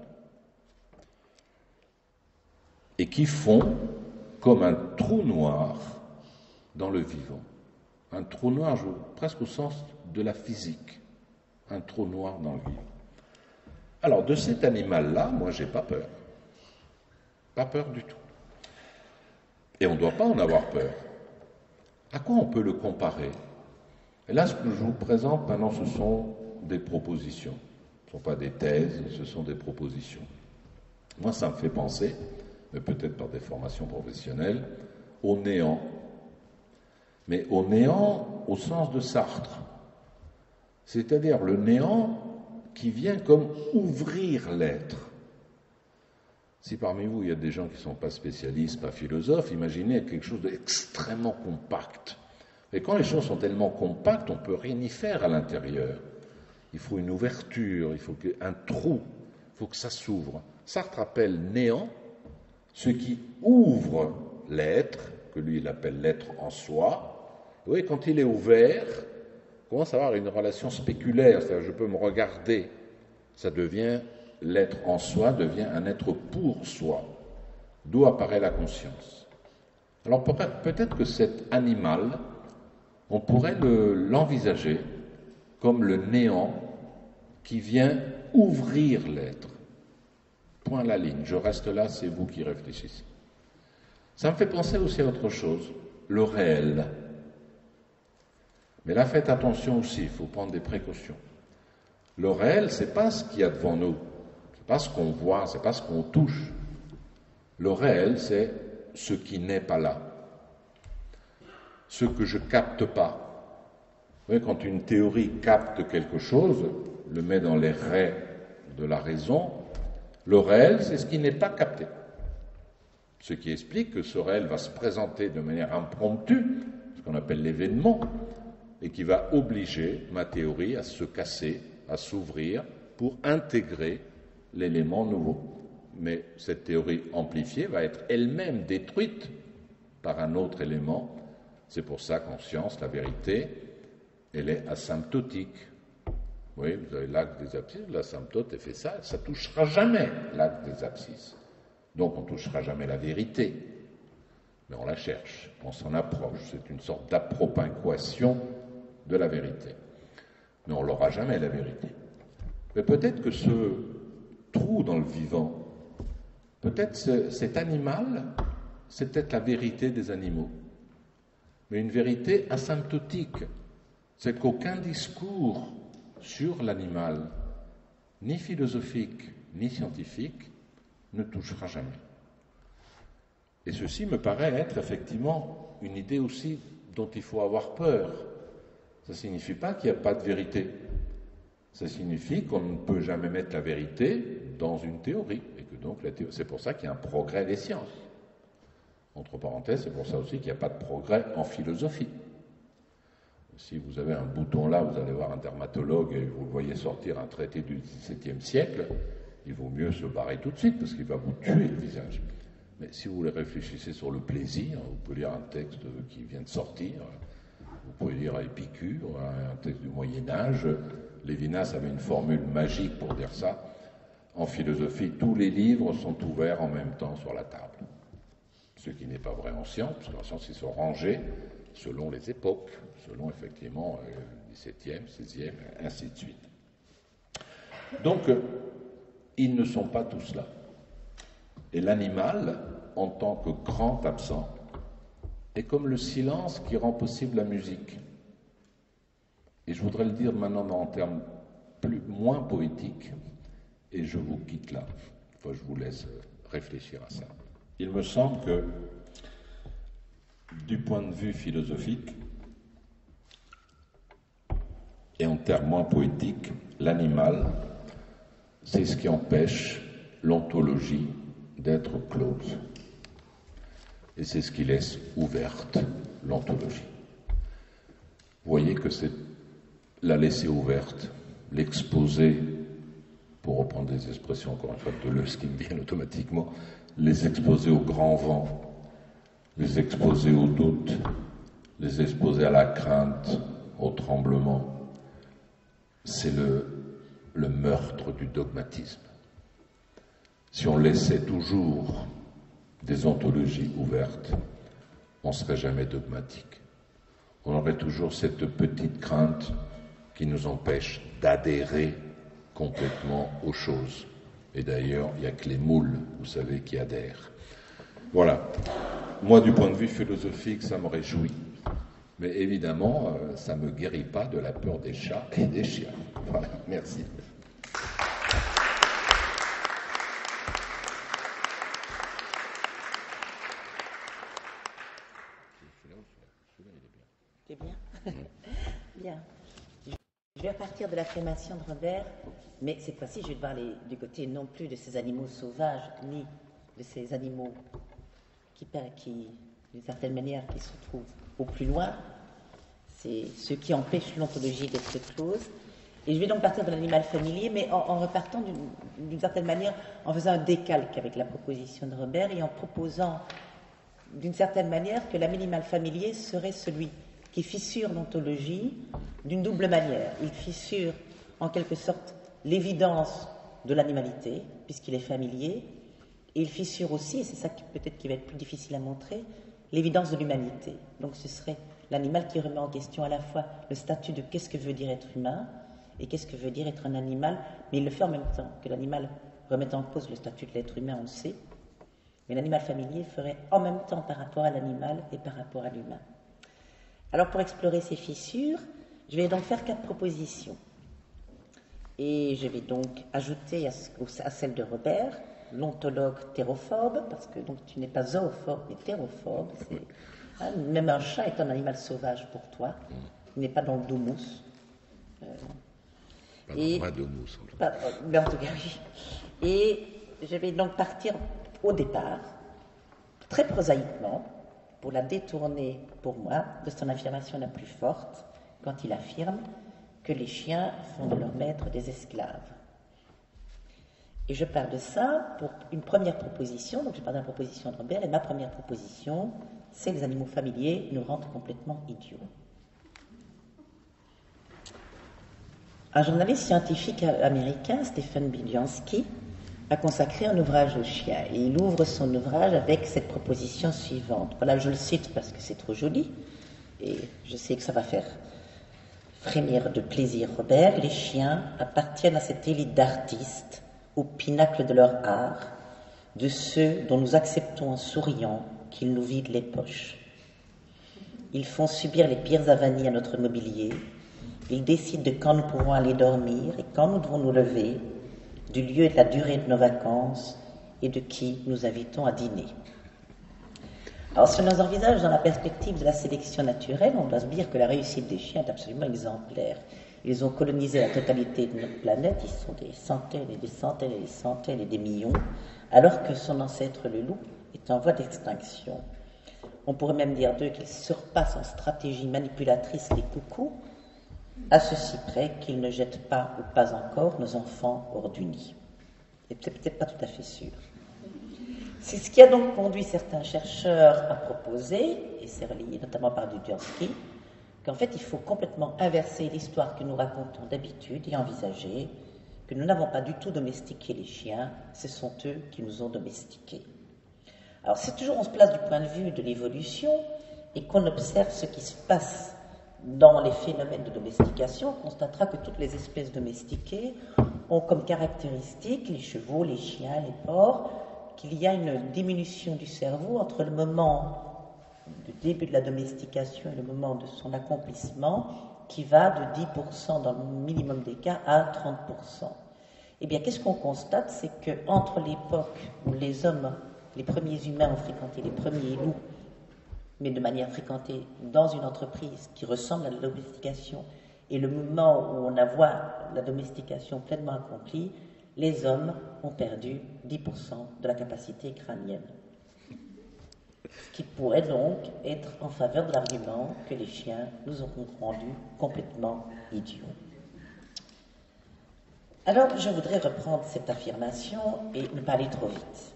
et qui font comme un trou noir dans le vivant. Un trou noir, presque au sens de la physique, un trou noir dans le vivant. Alors, de cet animal-là, moi, j'ai pas peur. Pas peur du tout. Et on ne doit pas en avoir peur. À quoi on peut le comparer? Et là, ce que je vous présente maintenant, ce sont des propositions. Ce ne sont pas des thèses, ce sont des propositions. Moi, ça me fait penser, mais peut-être par des formations professionnelles, au néant. Mais au néant au sens de Sartre. C'est-à-dire le néant qui vient comme ouvrir l'être. Si parmi vous, il y a des gens qui ne sont pas spécialistes, pas philosophes, imaginez quelque chose d'extrêmement compact. Et quand les choses sont tellement compactes, on ne peut rien y faire à l'intérieur. Il faut une ouverture, il faut un trou, il faut que ça s'ouvre. Sartre appelle néant ce qui ouvre l'être, que lui il appelle l'être en soi. Vous voyez, quand il est ouvert, commence à avoir une relation spéculaire, c'est-à-dire je peux me regarder, ça devient l'être en soi devient un être pour soi, d'où apparaît la conscience. Alors peut-être que cet animal, on pourrait l'envisager comme le néant qui vient ouvrir l'être. Point la ligne, je reste là, c'est vous qui réfléchissez. Ça me fait penser aussi à autre chose, le réel. Mais là, faites attention aussi, il faut prendre des précautions. Le réel, c'est pas ce qu'il y a devant nous pas ce qu'on voit, c'est pas ce qu'on touche. Le réel, c'est ce qui n'est pas là, ce que je capte pas. Vous voyez, quand une théorie capte quelque chose, le met dans les raies de la raison, le réel, c'est ce qui n'est pas capté. Ce qui explique que ce réel va se présenter de manière impromptue, ce qu'on appelle l'événement, et qui va obliger ma théorie à se casser, à s'ouvrir pour intégrer l'élément nouveau. Mais cette théorie amplifiée va être elle-même détruite par un autre élément. C'est pour ça qu'en science, la vérité, elle est asymptotique. Oui, vous avez l'acte des abscisses, l'asymptote fait ça, ça touchera jamais l'acte des abscisses. Donc on ne touchera jamais la vérité, mais on la cherche, on s'en approche. C'est une sorte d'appropinquation de la vérité. Mais on l'aura jamais la vérité. Mais peut-être que ce trou dans le vivant. Peut-être cet animal, c'est peut-être la vérité des animaux, mais une vérité asymptotique. C'est qu'aucun discours sur l'animal, ni philosophique, ni scientifique, ne touchera jamais. Et ceci me paraît être effectivement une idée aussi dont il faut avoir peur. Ça ne signifie pas qu'il n'y a pas de vérité. Ça signifie qu'on ne peut jamais mettre la vérité dans une théorie, et que donc c'est pour ça qu'il y a un progrès des sciences. Entre parenthèses, c'est pour ça aussi qu'il n'y a pas de progrès en philosophie. Si vous avez un bouton là, vous allez voir un dermatologue et vous le voyez sortir un traité du XVIIe siècle, il vaut mieux se barrer tout de suite parce qu'il va vous tuer le visage. Mais si vous voulez réfléchissez sur le plaisir, vous pouvez lire un texte qui vient de sortir, vous pouvez lire Épicure, un texte du Moyen Âge, Lévinas avait une formule magique pour dire ça. En philosophie, tous les livres sont ouverts en même temps sur la table. Ce qui n'est pas vrai en science, parce qu'en science, ils sont rangés selon les époques, selon effectivement le 17e, 16e, ainsi de suite. Donc, ils ne sont pas tous là. Et l'animal, en tant que grand absent, est comme le silence qui rend possible la musique. Et je voudrais le dire maintenant en termes plus, moins poétiques, et je vous quitte là. Je vous laisse réfléchir à ça. Il me semble que du point de vue philosophique et en termes moins poétiques, l'animal, c'est ce qui empêche l'ontologie d'être close. Et c'est ce qui laisse ouverte l'ontologie. Voyez que c'est la laisser ouverte, l'exposer, pour reprendre des expressions encore une fois de ce qui me viennent automatiquement, les exposer au grand vent, les exposer au doute, les exposer à la crainte, au tremblement. C'est le, le meurtre du dogmatisme. Si on laissait toujours des ontologies ouvertes, on ne serait jamais dogmatique. On aurait toujours cette petite crainte qui nous empêche d'adhérer complètement aux choses. Et d'ailleurs, il n'y a que les moules, vous savez, qui adhèrent. Voilà. Moi, du point de vue philosophique, ça me réjouit. Mais évidemment, euh, ça ne me guérit pas de la peur des chats et des chiens. Voilà, merci. Je vais partir de l'affirmation de Robert, mais cette fois-ci, je vais parler du côté non plus de ces animaux sauvages, ni de ces animaux qui, qui d'une certaine manière, se trouvent au plus loin. C'est ce qui empêche l'ontologie d'être close. Et je vais donc partir de l'animal familier, mais en, repartant d'une certaine manière, en faisant un décalque avec la proposition de Robert et en proposant d'une certaine manière que l'animal familier serait celui qui fissure l'ontologie d'une double manière. Il fissure en quelque sorte l'évidence de l'animalité, puisqu'il est familier, et il fissure aussi, et c'est ça peut-être qui va être plus difficile à montrer, l'évidence de l'humanité. Donc ce serait l'animal qui remet en question à la fois le statut de qu'est-ce que veut dire être humain et qu'est-ce que veut dire être un animal, mais il le fait en même temps que l'animal remet en cause le statut de l'être humain, on le sait, mais l'animal familier ferait en même temps par rapport à l'animal et par rapport à l'humain. Alors pour explorer ces fissures, je vais donc faire quatre propositions. Et je vais donc ajouter à, celle de Robert l'ontologue thérophobe, parce que donc tu n'es pas zoophobe mais thérophobe. Hein, même un chat est un animal sauvage pour toi. Il n'est pas dans le domus. Euh, pas et, dans domus, en tout cas. mais en tout cas, oui. Et je vais donc partir au départ, très prosaïquement, pour la détourner, pour moi, de son affirmation la plus forte, quand il affirme que les chiens font de leurs maîtres des esclaves. Et je parle de ça pour une première proposition, donc je parle de la proposition de Robert, et ma première proposition, c'est les animaux familiers nous rendent complètement idiots. Un journaliste scientifique américain, Stephen Biliansky, a consacré un ouvrage au chien. Et il ouvre son ouvrage avec cette proposition suivante. Voilà, je le cite parce que c'est trop joli et je sais que ça va faire frémir de plaisir Robert. Les chiens appartiennent à cette élite d'artistes au pinacle de leur art, de ceux dont nous acceptons en souriant qu'ils nous vident les poches. Ils font subir les pires avanies à notre mobilier. Ils décident de quand nous pourrons aller dormir et quand nous devons nous lever du lieu et de la durée de nos vacances et de qui nous invitons à dîner. Alors, si on envisage dans la perspective de la sélection naturelle, on doit se dire que la réussite des chiens est absolument exemplaire. Ils ont colonisé la totalité de notre planète, ils sont des centaines et des centaines et des centaines et des millions, alors que son ancêtre le loup est en voie d'extinction. On pourrait même dire d'eux qu'ils surpassent en stratégie manipulatrice les coucous, à ceci près qu'ils ne jettent pas ou pas encore nos enfants hors du nid. Et peut-être pas tout à fait sûr. C'est ce qui a donc conduit certains chercheurs à proposer, et c'est relié notamment par Dudyansky, qu'en fait il faut complètement inverser l'histoire que nous racontons d'habitude et envisager que nous n'avons pas du tout domestiqué les chiens, ce sont eux qui nous ont domestiqués. Alors c'est toujours on se place du point de vue de l'évolution et qu'on observe ce qui se passe dans les phénomènes de domestication, on constatera que toutes les espèces domestiquées ont comme caractéristique, les chevaux, les chiens, les porcs, qu'il y a une diminution du cerveau entre le moment du début de la domestication et le moment de son accomplissement, qui va de 10% dans le minimum des cas à 30%. Eh bien, qu'est-ce qu'on constate? C'est qu'entre l'époque où les hommes, les premiers humains ont fréquenté les premiers loups, mais de manière fréquentée dans une entreprise qui ressemble à la domestication, et le moment où on voit la domestication pleinement accomplie, les hommes ont perdu 10% de la capacité crânienne. Ce qui pourrait donc être en faveur de l'argument que les chiens nous ont rendus complètement idiots. Alors, je voudrais reprendre cette affirmation et ne pas aller trop vite.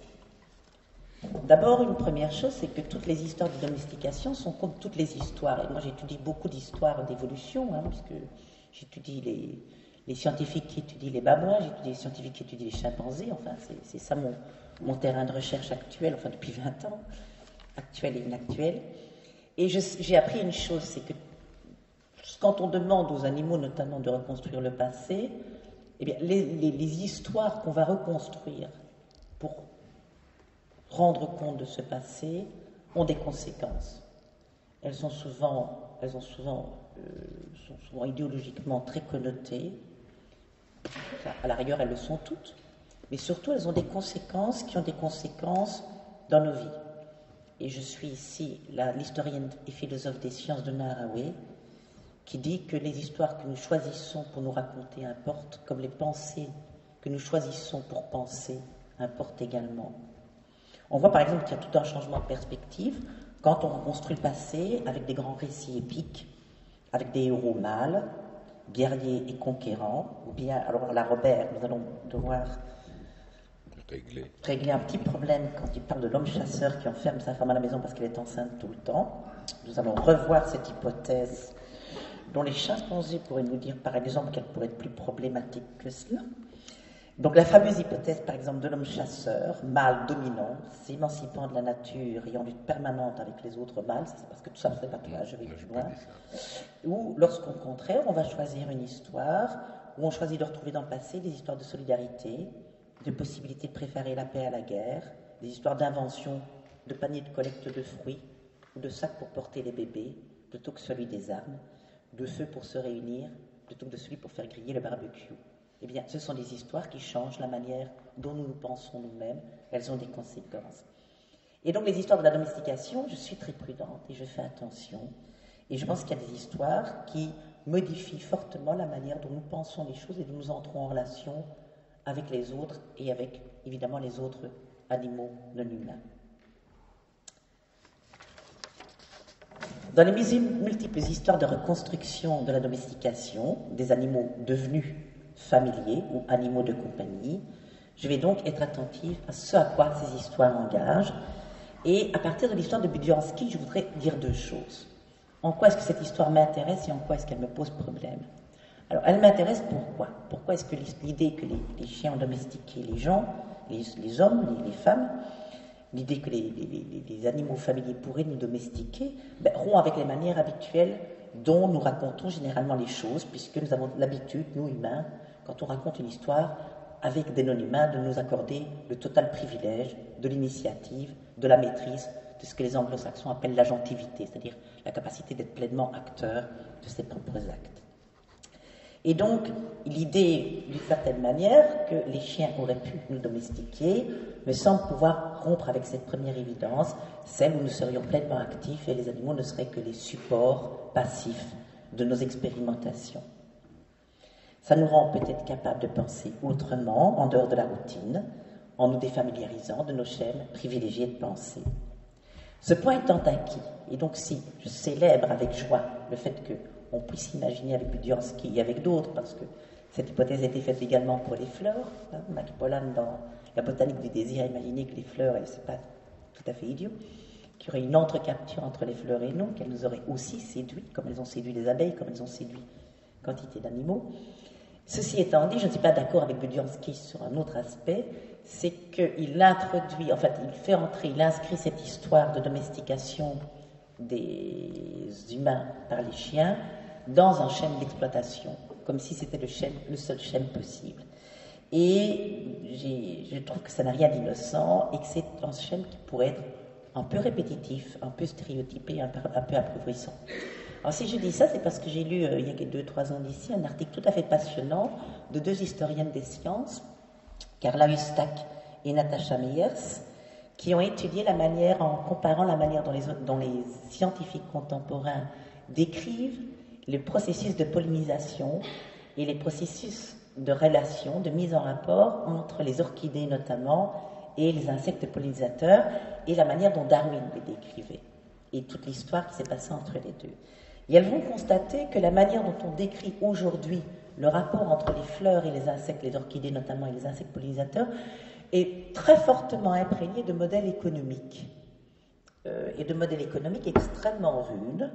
D'abord, une première chose, c'est que toutes les histoires de domestication sont comme toutes les histoires. Et moi, j'étudie beaucoup d'histoires d'évolution, hein, puisque j'étudie les, scientifiques qui étudient les babouins, j'étudie les scientifiques qui étudient les chimpanzés. Enfin, c'est ça mon, terrain de recherche actuel, enfin depuis 20 ans, actuel et inactuel. Et j'ai appris une chose, c'est que quand on demande aux animaux, notamment, de reconstruire le passé, eh bien, les, histoires qu'on va reconstruire rendre compte de ce passé ont des conséquences. Elles sont souvent, elles ont souvent, euh, sont souvent idéologiquement très connotées. à la rigueur, elles le sont toutes. Mais surtout, elles ont des conséquences qui ont des conséquences dans nos vies. Et je suis ici l'historienne et philosophe des sciences de Naharaway, qui dit que les histoires que nous choisissons pour nous raconter importent, comme les pensées que nous choisissons pour penser importent également. On voit par exemple qu'il y a tout un changement de perspective quand on reconstruit le passé avec des grands récits épiques, avec des héros mâles, guerriers et conquérants, ou bien, alors là, Robert, nous allons devoir régler. régler un petit problème quand il parle de l'homme chasseur qui enferme sa femme à la maison parce qu'elle est enceinte tout le temps. Nous allons revoir cette hypothèse dont les chimpanzés pourraient nous dire, par exemple, qu'elle pourrait être plus problématique que cela. Donc la fameuse hypothèse, par exemple, de l'homme chasseur, mâle dominant, s'émancipant de la nature et en lutte permanente avec les autres mâles, c'est parce que tout ça ne serait pas toi, je vais plus loin, ou lorsqu'au contraire, on va choisir une histoire où on choisit de retrouver dans le passé des histoires de solidarité, de possibilités de préférer la paix à la guerre, des histoires d'invention de paniers de collecte de fruits ou de sacs pour porter les bébés, plutôt que celui des armes, de feu pour se réunir, plutôt que de celui pour faire griller le barbecue. Eh bien, ce sont des histoires qui changent la manière dont nous nous pensons nous-mêmes. Elles ont des conséquences. Et donc, les histoires de la domestication, je suis très prudente et je fais attention. Et je pense qu'il y a des histoires qui modifient fortement la manière dont nous pensons les choses et dont nous entrons en relation avec les autres et avec, évidemment, les autres animaux non humains. Dans les multiples histoires de reconstruction de la domestication des animaux devenus familiers ou animaux de compagnie. Je vais donc être attentive à ce à quoi ces histoires engagent. Et à partir de l'histoire de Budiansky, je voudrais dire deux choses. En quoi est-ce que cette histoire m'intéresse et en quoi est-ce qu'elle me pose problème? Alors, elle m'intéresse pourquoi? Pourquoi est-ce que l'idée que les, chiens ont domestiqué les gens, les, hommes, les, femmes, l'idée que les, animaux familiers pourraient nous domestiquer, ben, rompt avec les manières habituelles dont nous racontons généralement les choses, puisque nous avons l'habitude, nous humains, quand on raconte une histoire avec des non-humains, de nous accorder le total privilège de l'initiative, de la maîtrise, de ce que les anglo-saxons appellent l'agentivité, c'est-à-dire la capacité d'être pleinement acteur de ses propres actes. Et donc, l'idée, d'une certaine manière, que les chiens auraient pu nous domestiquer me semble pouvoir rompre avec cette première évidence, celle où nous serions pleinement actifs et les animaux ne seraient que les supports passifs de nos expérimentations. Ça nous rend peut-être capables de penser autrement, en dehors de la routine, en nous défamiliarisant de nos chaînes privilégiées de pensée. Ce point étant acquis, et donc si je célèbre avec joie le fait qu'on puisse imaginer avec Budiansky et avec d'autres, parce que cette hypothèse a été faite également pour les fleurs, hein, Mac dans La botanique du désir, imaginé que les fleurs, et c'est pas tout à fait idiot, qu'il y aurait une entre-capture entre les fleurs et nous, qu'elles nous auraient aussi séduit, comme elles ont séduit les abeilles, comme elles ont séduit quantité d'animaux. Ceci étant dit, je ne suis pas d'accord avec Budiansky sur un autre aspect, c'est qu'il introduit, en fait, il fait entrer, il inscrit cette histoire de domestication des humains par les chiens dans un chaîne d'exploitation, comme si c'était le, seul chaîne possible. Et je trouve que ça n'a rien d'innocent et que c'est un chaîne qui pourrait être un peu répétitif, un peu stéréotypé, un peu, un peu appauvrissant. Alors si je dis ça, c'est parce que j'ai lu euh, il y a deux, trois ans d'ici un article tout à fait passionnant de deux historiennes des sciences, Carla Hustack et Natasha Meyers, qui ont étudié la manière, en comparant la manière dont les, dont les scientifiques contemporains décrivent le processus de pollinisation et les processus de relation, de mise en rapport entre les orchidées notamment et les insectes pollinisateurs et la manière dont Darwin les décrivait et toute l'histoire qui s'est passée entre les deux. Et elles vont constater que la manière dont on décrit aujourd'hui le rapport entre les fleurs et les insectes, les orchidées notamment et les insectes pollinisateurs, est très fortement imprégné de modèles économiques. Euh, et de modèles économiques extrêmement rudes,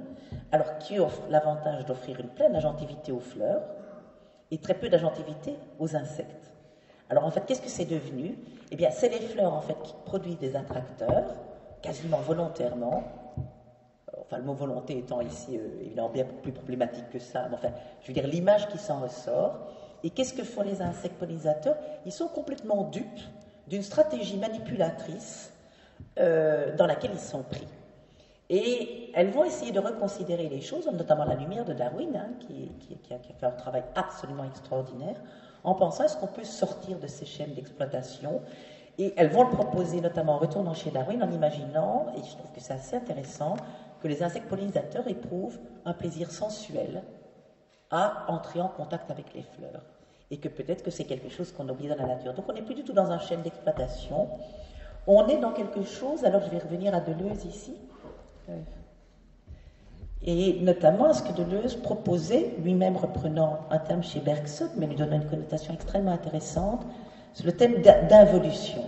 alors qui offrent l'avantage d'offrir une pleine agentivité aux fleurs et très peu d'agentivité aux insectes. Alors en fait, qu'est-ce que c'est devenu? Eh bien, c'est les fleurs en fait qui produisent des attracteurs, quasiment volontairement, enfin le mot volonté étant ici euh, évidemment bien plus problématique que ça, mais enfin, je veux dire l'image qui s'en ressort. Et qu'est-ce que font les insectes pollinisateurs? Ils sont complètement dupes d'une stratégie manipulatrice euh, dans laquelle ils sont pris. Et elles vont essayer de reconsidérer les choses, notamment la lumière de Darwin, hein, qui, qui, a, fait un travail absolument extraordinaire, en pensant est-ce qu'on peut sortir de ces chaînes d'exploitation. Et elles vont le proposer, notamment en retournant chez Darwin, en imaginant, et je trouve que c'est assez intéressant, que les insectes pollinisateurs éprouvent un plaisir sensuel à entrer en contact avec les fleurs. Et que peut-être que c'est quelque chose qu'on oublie dans la nature. Donc on n'est plus du tout dans un chaîne d'exploitation. On est dans quelque chose, alors je vais revenir à Deleuze ici, et notamment à ce que Deleuze proposait, lui-même reprenant un terme chez Bergson, mais lui donnant une connotation extrêmement intéressante, sur le thème d'involution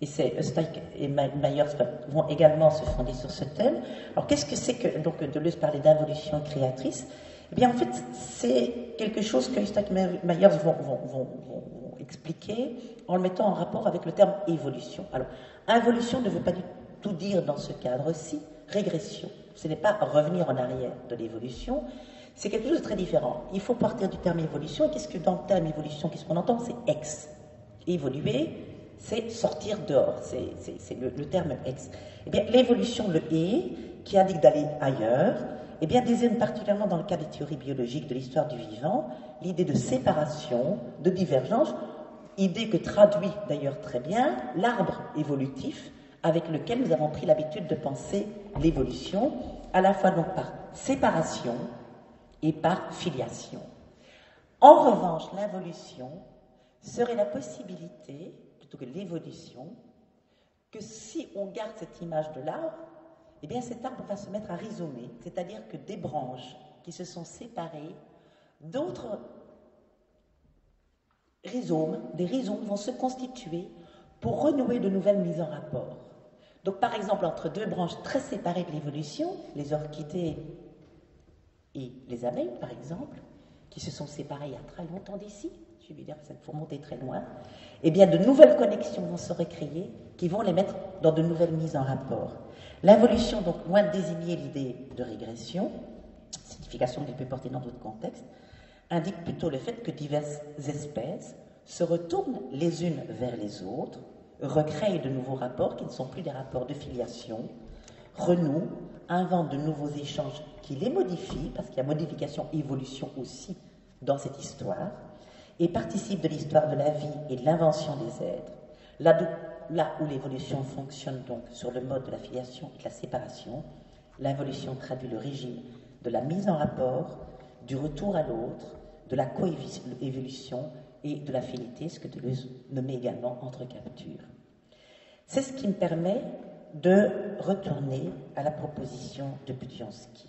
et c'est Eustach et Myers vont également se fonder sur ce thème. Alors qu'est-ce que c'est que donc Deleuze parlait d'involution créatrice? Eh bien en fait c'est quelque chose que Eustach et Myers vont, vont, expliquer en le mettant en rapport avec le terme évolution. Alors involution ne veut pas du tout dire dans ce cadre-ci régression. Ce n'est pas revenir en arrière de l'évolution, c'est quelque chose de très différent. Il faut partir du terme évolution. Qu'est-ce que dans le terme évolution, qu'est-ce qu'on entend? C'est ex. Évoluer, c'est sortir dehors, c'est le, terme ex. Eh bien, l'évolution, le et, qui indique d'aller ailleurs, eh bien, désigne particulièrement dans le cas des théories biologiques de l'histoire du vivant, l'idée de séparation, de divergence, idée que traduit d'ailleurs très bien l'arbre évolutif avec lequel nous avons pris l'habitude de penser l'évolution, à la fois donc par séparation et par filiation. En revanche, l'involution serait la possibilité que l'évolution, que si on garde cette image de l'arbre, eh bien cet arbre va se mettre à rhizomer, c'est-à-dire que des branches qui se sont séparées, d'autres rhizomes, des rhizomes vont se constituer pour renouer de nouvelles mises en rapport. Donc par exemple, entre deux branches très séparées de l'évolution, les orchidées et les abeilles par exemple, qui se sont séparées il y a très longtemps d'ici, je veux dire, il faut monter très loin, eh bien, de nouvelles connexions vont se recréer qui vont les mettre dans de nouvelles mises en rapport. L'involution, donc, loin de désigner l'idée de régression, signification qu'elle peut porter dans d'autres contextes, indique plutôt le fait que diverses espèces se retournent les unes vers les autres, recréent de nouveaux rapports qui ne sont plus des rapports de filiation, renouent, inventent de nouveaux échanges qui les modifient, parce qu'il y a modification, évolution aussi dans cette histoire, et participe de l'histoire de la vie et de l'invention des êtres. Là, où l'évolution fonctionne donc sur le mode de la filiation et de la séparation, l'involution traduit le régime de la mise en rapport, du retour à l'autre, de la coévolution et de l'affinité, ce que Deleuze nommait également entre capture. C'est ce qui me permet de retourner à la proposition de Budiansky.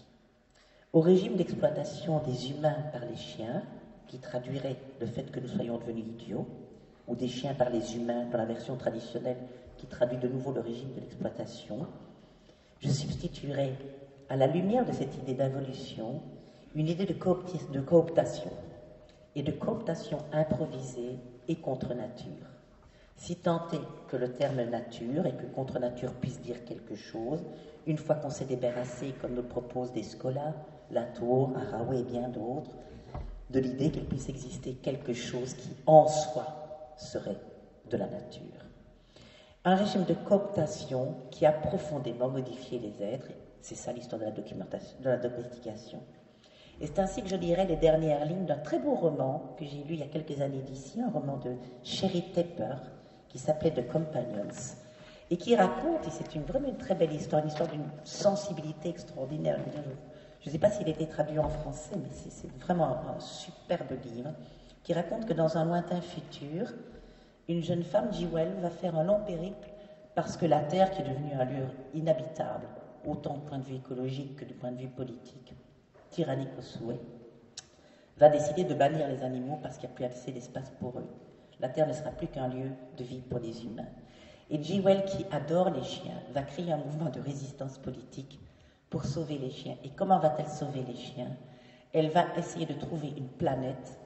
Au régime d'exploitation des humains par les chiens, qui traduirait le fait que nous soyons devenus idiots, ou des chiens par les humains dans la version traditionnelle qui traduit de nouveau le régime de l'exploitation, je substituerai à la lumière de cette idée d'involution une idée de, cooptation, et de cooptation improvisée et contre nature. Si tant est que le terme nature et que contre nature puisse dire quelque chose, une fois qu'on s'est débarrassé, comme nous le proposent des Scola, Latour, Haraway et bien d'autres, de l'idée qu'il puisse exister quelque chose qui en soi serait de la nature. Un régime de cooptation qui a profondément modifié les êtres, c'est ça l'histoire de la, de la domestication. Et c'est ainsi que je lirai les dernières lignes d'un très beau roman que j'ai lu il y a quelques années d'ici, un roman de Sherry Tepper qui s'appelait The Companions, et qui raconte, et c'est une, vraiment une très belle histoire, une histoire d'une sensibilité extraordinaire. Je ne sais pas s'il a été traduit en français, mais c'est vraiment un, superbe livre, qui raconte que dans un lointain futur, une jeune femme, Jewel, va faire un long périple parce que la Terre, qui est devenue un lieu inhabitable, autant du point de vue écologique que du point de vue politique, tyrannique au souhait, va décider de bannir les animaux parce qu'il n'y a plus assez d'espace pour eux. La Terre ne sera plus qu'un lieu de vie pour les humains. Et Jewel, qui adore les chiens, va créer un mouvement de résistance politique pour sauver les chiens. Et comment va-t-elle sauver les chiens? Elle va essayer de trouver une planète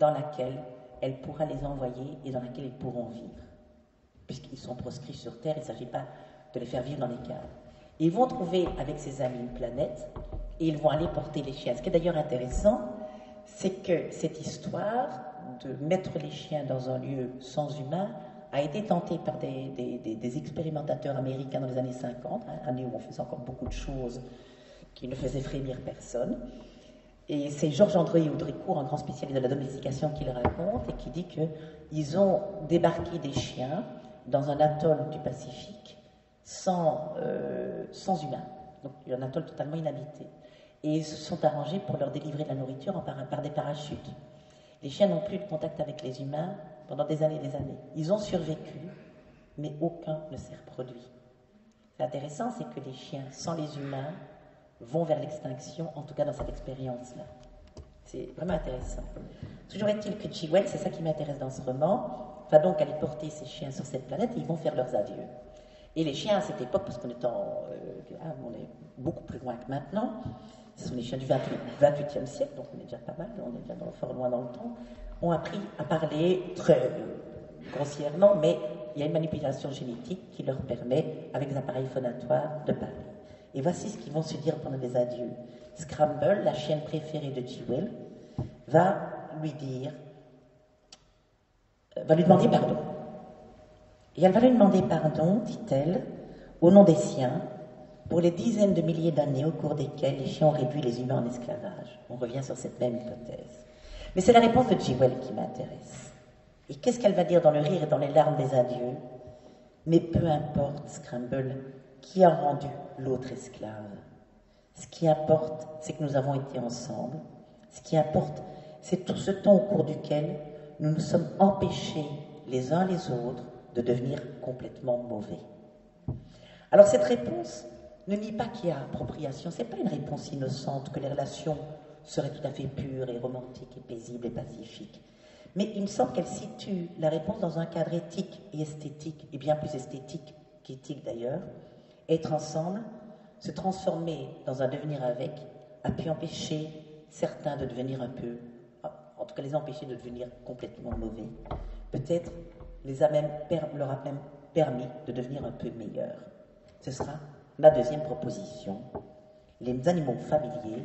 dans laquelle elle pourra les envoyer et dans laquelle ils pourront vivre. Puisqu'ils sont proscrits sur Terre, il ne s'agit pas de les faire vivre dans les caves. Ils vont trouver avec ses amis une planète et ils vont aller porter les chiens. Ce qui est d'ailleurs intéressant, c'est que cette histoire de mettre les chiens dans un lieu sans humains a été tentée par des, expérimentateurs américains dans les années 50, hein, année où on faisait encore beaucoup de choses qui ne faisaient frémir personne. Et c'est Georges-André Audricourt, un grand spécialiste de la domestication, qui le raconte et qui dit qu'ils ont débarqué des chiens dans un atoll du Pacifique sans, euh, humains. Donc un atoll totalement inhabité et ils se sont arrangés pour leur délivrer de la nourriture par, par des parachutes. Les chiens n'ont plus de contact avec les humains pendant des années et des années. Ils ont survécu, mais aucun ne s'est reproduit. L'intéressant, c'est que les chiens, sans les humains, vont vers l'extinction, en tout cas dans cette expérience-là. C'est vraiment intéressant. Toujours est-il que Chiwen, c'est ça qui m'intéresse dans ce roman, va donc aller porter ses chiens sur cette planète et ils vont faire leurs adieux. Et les chiens à cette époque, parce qu'on est, en, euh, est beaucoup plus loin que maintenant, ce sont les chiens du 28, e siècle, donc on est déjà pas mal, on est déjà fort loin dans le temps, ont appris à parler très grossièrement, mais il y a une manipulation génétique qui leur permet, avec des appareils phonatoires, de parler. Et voici ce qu'ils vont se dire pendant les adieux. Scramble, la chienne préférée de Jewel, va lui dire, euh, va lui demander pardon. Et elle va lui demander pardon, dit-elle, au nom des siens, pour les dizaines de milliers d'années au cours desquelles les chiens ont réduit les humains en esclavage. On revient sur cette même hypothèse. Mais c'est la réponse de Jewel qui m'intéresse. Et qu'est-ce qu'elle va dire dans le rire et dans les larmes des adieux? Mais peu importe, Scramble, qui a rendu l'autre esclave. Ce qui importe, c'est que nous avons été ensemble. Ce qui importe, c'est tout ce temps au cours duquel nous nous sommes empêchés les uns les autres de devenir complètement mauvais. Alors cette réponse, ne nie pas qu'il y a appropriation. Ce n'est pas une réponse innocente que les relations seraient tout à fait pures et romantiques et paisibles et pacifiques. Mais il me semble qu'elle situe la réponse dans un cadre éthique et esthétique, et bien plus esthétique qu'éthique d'ailleurs. Être ensemble, se transformer dans un devenir avec, a pu empêcher certains de devenir un peu, en tout cas les empêcher de devenir complètement mauvais. Peut-être les a même, leur a même permis de devenir un peu meilleurs. Ce sera Ma deuxième proposition, les animaux familiers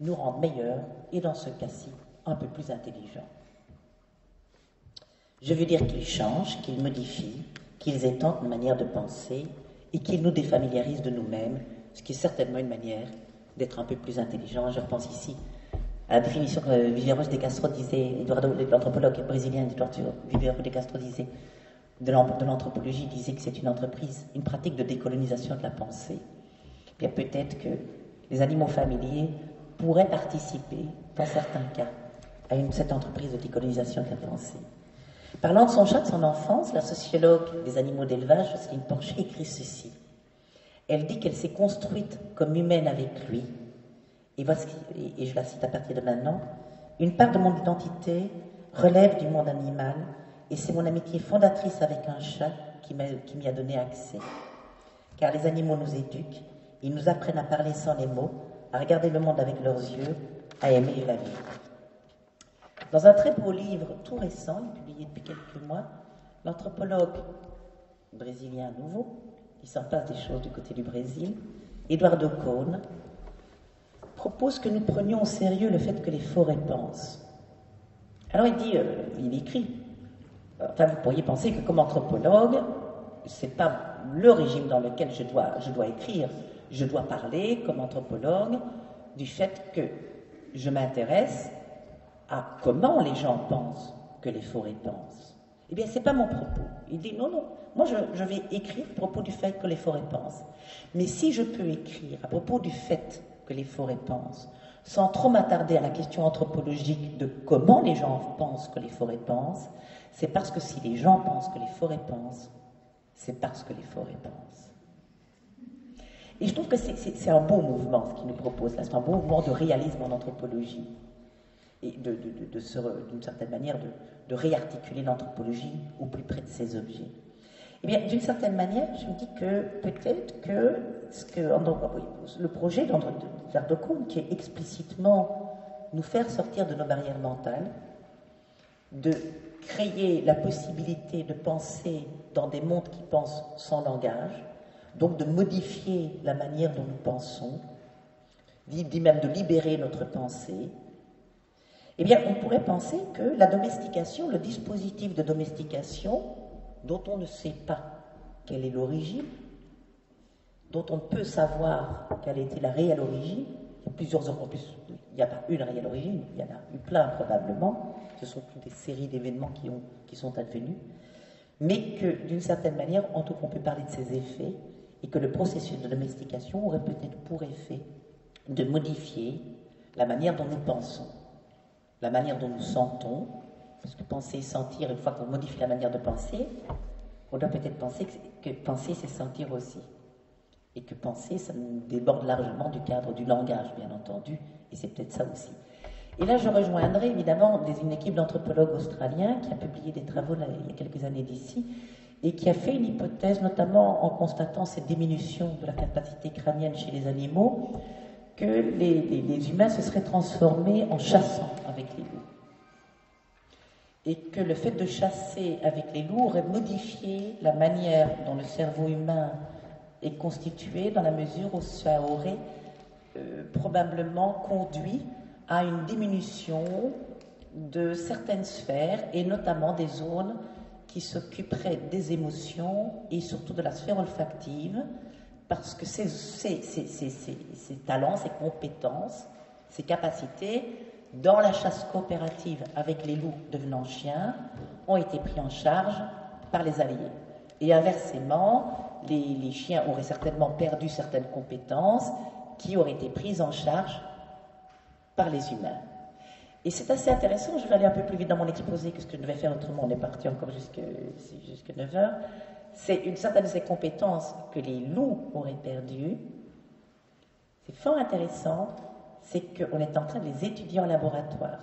nous rendent meilleurs et dans ce cas-ci un peu plus intelligents. Je veux dire qu'ils changent, qu'ils modifient, qu'ils étendent une manière de penser et qu'ils nous défamiliarisent de nous-mêmes, ce qui est certainement une manière d'être un peu plus intelligent. Je repense ici à la définition que de Castro disait, l'anthropologue brésilien Viveros de Castro disait, de l'anthropologie disait que c'est une entreprise, une pratique de décolonisation de la pensée. Bien peut-être que les animaux familiers pourraient participer, dans certains cas, à cette entreprise de décolonisation de la pensée. Parlant de son chat de son enfance, la sociologue des animaux d'élevage, Jocelyne Porcher, écrit ceci. Elle dit qu'elle s'est construite comme humaine avec lui. Et, voici, et je la cite à partir de maintenant. Une part de mon identité relève du monde animal et c'est mon amitié fondatrice avec un chat qui m'y a donné accès. Car les animaux nous éduquent, ils nous apprennent à parler sans les mots, à regarder le monde avec leurs yeux, à aimer la vie. Dans un très beau livre tout récent, publié depuis quelques mois, l'anthropologue brésilien nouveau, qui s'en passe des choses du côté du Brésil, Eduardo Cohn, propose que nous prenions au sérieux le fait que les forêts pensent. Alors il dit, euh, il écrit, Enfin, vous pourriez penser que comme anthropologue, ce n'est pas le régime dans lequel je dois, je dois écrire. Je dois parler comme anthropologue du fait que je m'intéresse à comment les gens pensent que les forêts pensent. Eh bien, ce n'est pas mon propos. Il dit non, non. Moi, je, je, vais écrire à propos du fait que les forêts pensent. Mais si je peux écrire à propos du fait que les forêts pensent, sans trop m'attarder à la question anthropologique de comment les gens pensent que les forêts pensent, c'est parce que si les gens pensent que les forêts pensent, c'est parce que les forêts pensent. Et je trouve que c'est un beau mouvement ce qu'il nous propose là, c'est un beau mouvement de réalisme en anthropologie et de, d'une certaine manière de, réarticuler l'anthropologie au plus près de ses objets. Eh bien, d'une certaine manière, je me dis que peut-être que, le projet d'Ardocon, qui est explicitement nous faire sortir de nos barrières mentales, de créer la possibilité de penser dans des mondes qui pensent sans langage, donc de modifier la manière dont nous pensons, dit même de libérer notre pensée, eh bien, on pourrait penser que la domestication, le dispositif de domestication, dont on ne sait pas quelle est l'origine, dont on peut savoir quelle était la réelle origine, plusieurs en plus, il n'y a pas une réelle origine, il y en a eu plein probablement, ce sont toutes des séries d'événements qui, qui sont advenus, mais que d'une certaine manière, en tout cas, on peut parler de ces effets, et que le processus de domestication aurait peut-être pour effet de modifier la manière dont nous pensons la manière dont nous sentons, parce que penser et sentir, une fois qu'on modifie la manière de penser, on doit peut-être penser que, penser, c'est sentir aussi. Et que penser, ça nous déborde largement du cadre du langage, bien entendu, et c'est peut-être ça aussi. Et là, je rejoindrai évidemment une équipe d'anthropologues australiens qui a publié des travaux il y a quelques années d'ici, et qui a fait une hypothèse, notamment en constatant cette diminution de la capacité crânienne chez les animaux, que les, humains se seraient transformés en chassant avec les loups. Et que le fait de chasser avec les loups aurait modifié la manière dont le cerveau humain est constitué, dans la mesure où ça aurait euh, probablement conduit à une diminution de certaines sphères, et notamment des zones qui s'occuperaient des émotions et surtout de la sphère olfactive, parce que ces, talents, ces compétences, ces capacités, dans la chasse coopérative avec les loups devenant chiens, ont été pris en charge par les alliés. Et inversement, les, chiens auraient certainement perdu certaines compétences qui auraient été prises en charge par les humains. Et c'est assez intéressant, je vais aller un peu plus vite dans mon exposé que ce que je devais faire autrement, on est parti encore jusqu'à jusqu 9 heures c'est une certaine de ces compétences que les loups auraient perdues. C'est fort intéressant, c'est qu'on est en train de les étudier en laboratoire.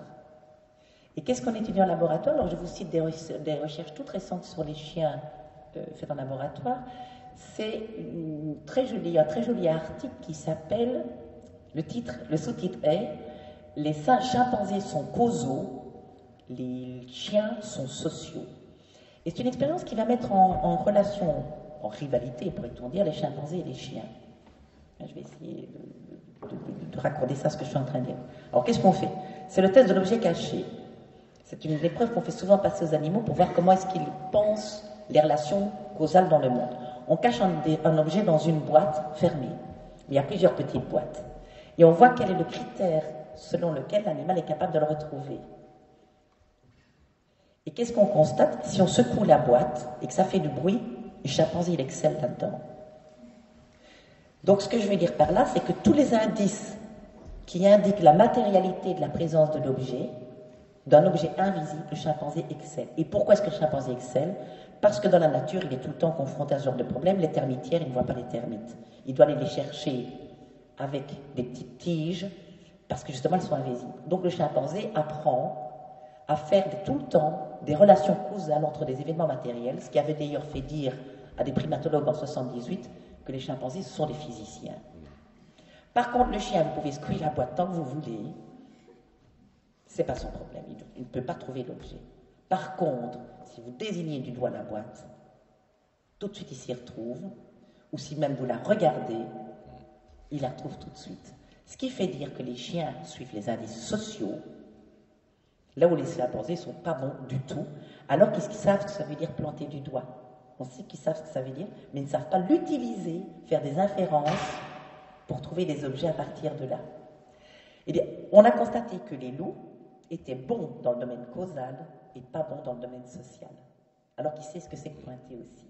Et qu'est-ce qu'on étudie en laboratoire? Alors, je vous cite des, recherches toutes récentes sur les chiens euh, faites en laboratoire. C'est un très joli article qui s'appelle, le titre, le sous-titre est Les chimpanzés sont causaux, les chiens sont sociaux. Et c'est une expérience qui va mettre en, relation, en rivalité, pourrait-on dire, les chimpanzés et les chiens. Je vais essayer de, raccorder ça à ce que je suis en train de dire. Alors, qu'est-ce qu'on fait? C'est le test de l'objet caché. C'est une épreuve qu'on fait souvent passer aux animaux pour voir comment est-ce qu'ils pensent les relations causales dans le monde. On cache un, un, objet dans une boîte fermée. Il y a plusieurs petites boîtes. Et on voit quel est le critère selon lequel l'animal est capable de le retrouver. Et qu'est-ce qu'on constate Si on secoue la boîte et que ça fait du bruit, le chimpanzé, il excelle là-dedans? Donc ce que je veux dire par là, c'est que tous les indices qui indiquent la matérialité de la présence de l'objet, d'un objet invisible, le chimpanzé excelle. Et pourquoi est-ce que le chimpanzé excelle? Parce que dans la nature, il est tout le temps confronté à ce genre de problème. Les termitières, il ne voit pas les termites. Il doit aller les chercher avec des petites tiges, parce que justement, elles sont invisibles. Donc le chimpanzé apprend à faire tout le temps des relations causales entre des événements matériels, ce qui avait d'ailleurs fait dire à des primatologues en 78 que les chimpanzés sont des physiciens. Par contre, le chien, vous pouvez secouer la boîte tant que vous voulez, c'est pas son problème, il, ne peut pas trouver l'objet. Par contre, si vous désignez du doigt la boîte, tout de suite il s'y retrouve, ou si même vous la regardez, il la trouve tout de suite. Ce qui fait dire que les chiens suivent les indices sociaux Là où les chimpanzés ne sont pas bons du tout, alors qu'ils savent ce que ça veut dire planter du doigt? On sait qu'ils savent ce que ça veut dire, mais ils ne savent pas l'utiliser, faire des inférences pour trouver des objets à partir de là. Eh bien, on a constaté que les loups étaient bons dans le domaine causal et pas bons dans le domaine social. alors qu'il sait ce que c'est que pointer aussi?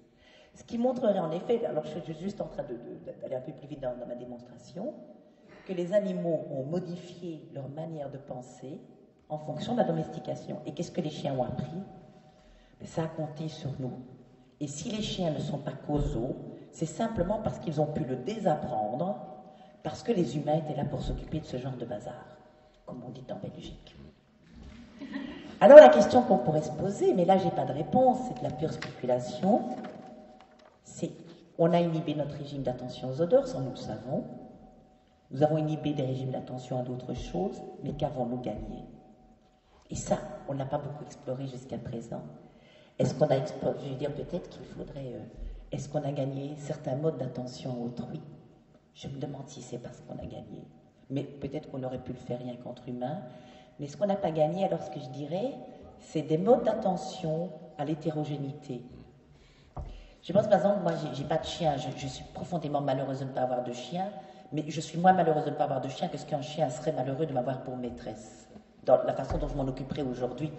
Ce qui montrerait en effet, alors je suis juste en train d'aller un peu plus vite dans, ma démonstration, que les animaux ont modifié leur manière de penser en fonction de la domestication. Et qu'est-ce que les chiens ont appris? Ça a compté sur nous. Et si les chiens ne sont pas causaux, c'est simplement parce qu'ils ont pu le désapprendre, parce que les humains étaient là pour s'occuper de ce genre de bazar, comme on dit en Belgique. Alors la question qu'on pourrait se poser, mais là j'ai pas de réponse, c'est de la pure spéculation, c'est on a inhibé notre régime d'attention aux odeurs, ça nous le savons. Nous avons inhibé des régimes d'attention à d'autres choses, mais qu'avons-nous gagné? Et ça, on n'a pas beaucoup exploré jusqu'à présent. Est-ce qu'on a exploré, je veux dire peut-être qu'il faudrait, euh, est-ce qu'on a gagné certains modes d'attention à autrui? Je me demande si c'est parce qu'on a gagné. Mais peut-être qu'on aurait pu le faire rien qu'entre humains. Mais ce qu'on n'a pas gagné, alors ce que je dirais, c'est des modes d'attention à l'hétérogénéité. Je pense par exemple, moi, j'ai pas de chien, je, suis profondément malheureuse de ne pas avoir de chien, mais je suis moins malheureuse de ne pas avoir de chien que ce qu'un chien serait malheureux de m'avoir pour maîtresse, dans la façon dont je m'en occuperai aujourd'hui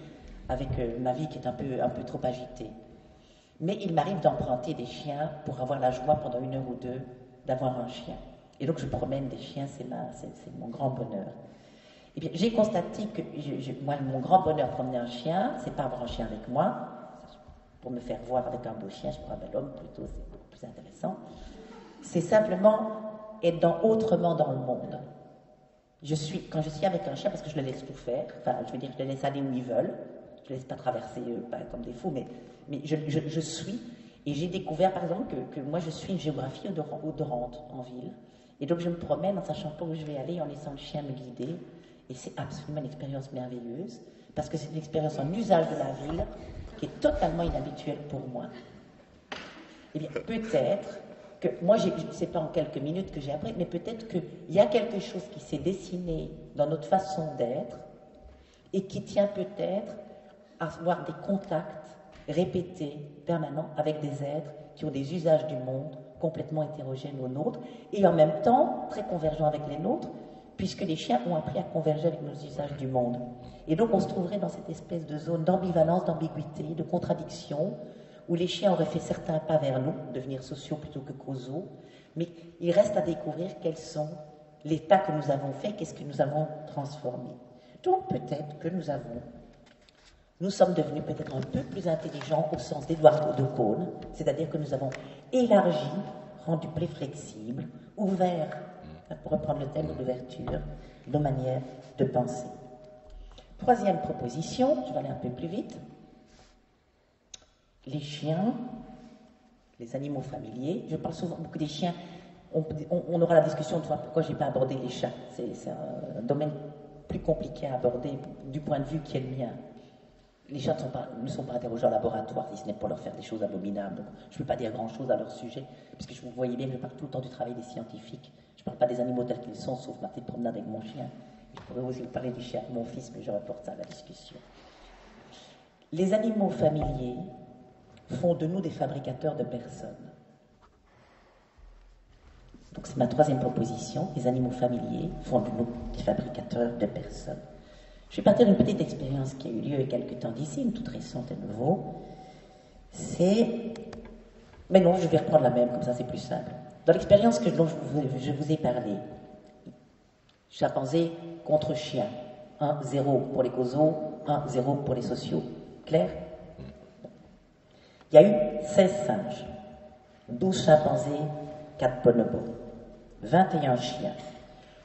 avec euh, ma vie qui est un peu, un peu trop agitée. Mais il m'arrive d'emprunter des chiens pour avoir la joie pendant une heure ou deux d'avoir un chien. Et donc je promène des chiens, c'est mon grand bonheur. Eh bien, j'ai constaté que moi, mon grand bonheur promener un chien, c'est pas avoir un chien avec moi, pour me faire voir avec un beau chien, je prends un bel homme plutôt, c'est plus intéressant. C'est simplement être dans, autrement dans le monde. Je suis, quand je suis avec un chien, parce que je le laisse tout faire, enfin, je veux dire, je le laisse aller où ils veulent, je ne laisse pas traverser euh, pas comme des fous, mais, je, suis. Et j'ai découvert, par exemple, que, que, moi, je suis une géographie odorante en ville. Et donc, je me promène en sachant pas où je vais aller, en laissant le chien me guider. Et c'est absolument une expérience merveilleuse, parce que c'est une expérience en usage de la ville qui est totalement inhabituelle pour moi. Eh bien, peut-être que, moi, je ne sais pas en quelques minutes que j'ai appris, mais peut-être qu'il y a quelque chose qui s'est dessiné dans notre façon d'être et qui tient peut-être à avoir des contacts répétés, permanents, avec des êtres qui ont des usages du monde complètement hétérogènes aux nôtres, et en même temps très convergents avec les nôtres, puisque les chiens ont appris à converger avec nos usages du monde. Et donc on se trouverait dans cette espèce de zone d'ambivalence, d'ambiguïté, de contradiction, où les chiens auraient fait certains pas vers nous, devenir sociaux plutôt que causaux, mais il reste à découvrir quels sont les pas que nous avons faits, qu'est-ce que nous avons transformé. Donc peut-être que nous avons, nous sommes devenus peut-être un peu plus intelligents au sens d'Edouard de Cône, c'est-à-dire que nous avons élargi, rendu plus flexible, ouvert pour reprendre le thème de l'ouverture, nos manières de penser. Troisième proposition, je vais aller un peu plus vite. Les chiens, les animaux familiers, je parle souvent beaucoup des chiens, on, aura la discussion de voir pourquoi je n'ai pas abordé les chats. C'est un domaine plus compliqué à aborder du point de vue qui est le mien. Les chats ne sont pas interrogés en laboratoire, si ce n'est pour leur faire des choses abominables. je ne peux pas dire grand-chose à leur sujet, puisque vous voyez bien que je parle tout le temps du travail des scientifiques ne parle pas des animaux tels qu'ils sont, sauf ma petite promenade avec mon chien. Je pourrais aussi vous parler du chien de mon fils, mais je reporte ça à la discussion. Les animaux familiers font de nous des fabricateurs de personnes. Donc c'est ma troisième proposition. Les animaux familiers font de nous des fabricateurs de personnes. Je vais partir d'une petite expérience qui a eu lieu il y a quelques temps d'ici, une toute récente à nouveau. C'est... Mais non, je vais reprendre la même, comme ça c'est plus simple. Dans l'expérience que dont je vous, ai parlé, chimpanzé contre chien, 1-0 pour les causaux, 1-0 pour les sociaux. Clair? Il y a eu 16 singes, 12 chimpanzés, 4 bonobos, 21 chiens.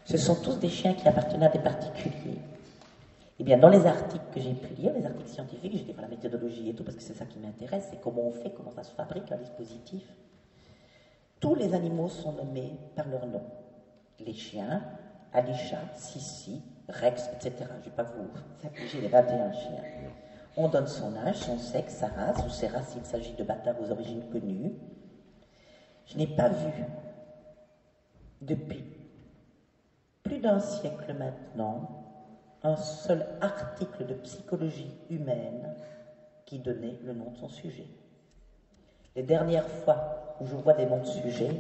Ce sont tous des chiens qui appartenaient à des particuliers. Eh bien, dans les articles que j'ai pu lire, les articles scientifiques, j'ai dit la méthodologie et tout, parce que c'est ça qui m'intéresse, c'est comment on fait, comment ça se fabrique un dispositif. Tous les animaux sont nommés par leur nom. Les chiens, Alisha, Sissi, Rex, etc. Je ne vais pas vous afficher les 21 chiens. On donne son âge, son sexe, sa race, ou ses races s'il s'agit de bâtards aux origines connues. Je n'ai pas vu depuis plus d'un siècle maintenant un seul article de psychologie humaine qui donnait le nom de son sujet. Les dernières fois où je vois des noms de sujets,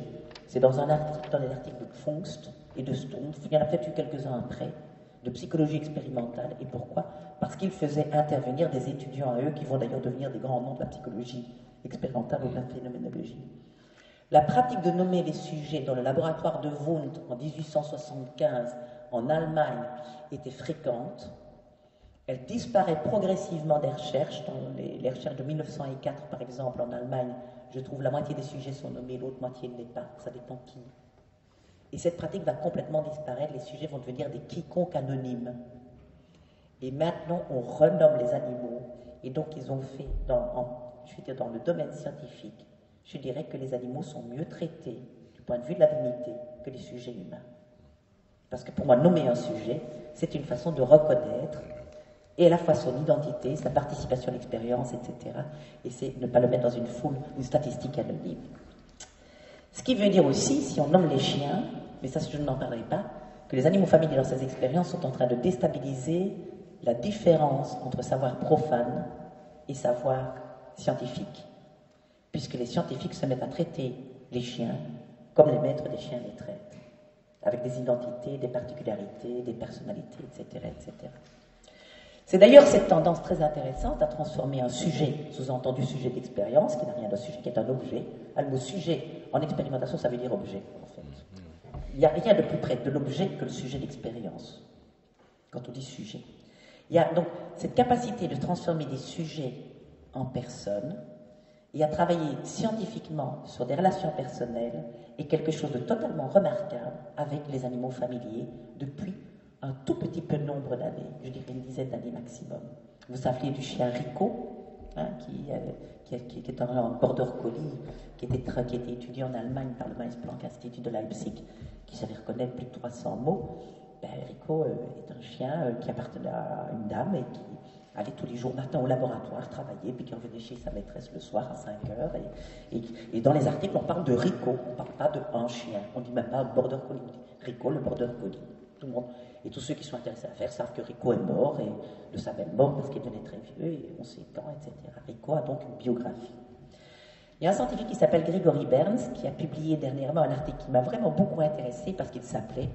c'est dans un dans les articles de Fungst et de Stumpf, il y en a peut-être eu quelques-uns après, de psychologie expérimentale. Et pourquoi Parce qu'il faisait intervenir des étudiants à eux qui vont d'ailleurs devenir des grands noms de la psychologie expérimentale ou de la phénoménologie. La pratique de nommer les sujets dans le laboratoire de Wundt en 1875 en Allemagne était fréquente. Elle disparaît progressivement des recherches. Dans les, recherches de 1904, par exemple, en Allemagne, je trouve la moitié des sujets sont nommés, l'autre moitié ne l'est pas. Ça dépend qui. Et cette pratique va complètement disparaître. Les sujets vont devenir des quiconques anonymes. Et maintenant, on renomme les animaux. Et donc, ils ont fait, dans, je veux dire, dans le domaine scientifique, je dirais que les animaux sont mieux traités du point de vue de la dignité que les sujets humains. Parce que pour moi, nommer un sujet, c'est une façon de reconnaître et à la fois son identité, sa participation à l'expérience, etc. Et c'est ne pas le mettre dans une foule, une statistique anonyme. Ce qui veut dire aussi, si on nomme les chiens, mais ça je n'en parlerai pas, que les animaux familiers dans ces expériences sont en train de déstabiliser la différence entre savoir profane et savoir scientifique, puisque les scientifiques se mettent à traiter les chiens comme les maîtres des chiens les traitent, avec des identités, des particularités, des personnalités, etc. etc. C'est d'ailleurs cette tendance très intéressante à transformer un sujet, sous-entendu sujet d'expérience, qui n'a rien de sujet, qui est un objet. le mot sujet en expérimentation, ça veut dire objet, en fait. Il n'y a rien de plus près de l'objet que le sujet d'expérience, quand on dit sujet. Il y a donc cette capacité de transformer des sujets en personnes et à travailler scientifiquement sur des relations personnelles est quelque chose de totalement remarquable avec les animaux familiers depuis un tout petit peu nombre d'années, je dirais une dizaine d'années maximum. Vous savez du chien Rico, hein, qui, euh, qui, est un border collie, qui était, qui était étudié en Allemagne par le Max Planck Institut de Leipzig, qui savait reconnaître plus de 300 mots. Ben, Rico est un chien euh, qui appartenait à une dame et qui allait tous les jours matin au laboratoire travailler, puis qui revenait chez sa maîtresse le soir à 5 heures. Et, dans les articles, on parle de Rico, on ne parle pas de un chien, on ne dit même pas border collie, Rico, le border collie. Tout le monde. Et tous ceux qui sont intéressés à faire savent que Rico est mort et le savait mort parce qu'il devenait très vieux et on sait quand, etc. Rico a donc une biographie. Il y a un scientifique qui s'appelle Gregory Burns qui a publié dernièrement un article qui m'a vraiment beaucoup intéressé parce qu'il s'appelait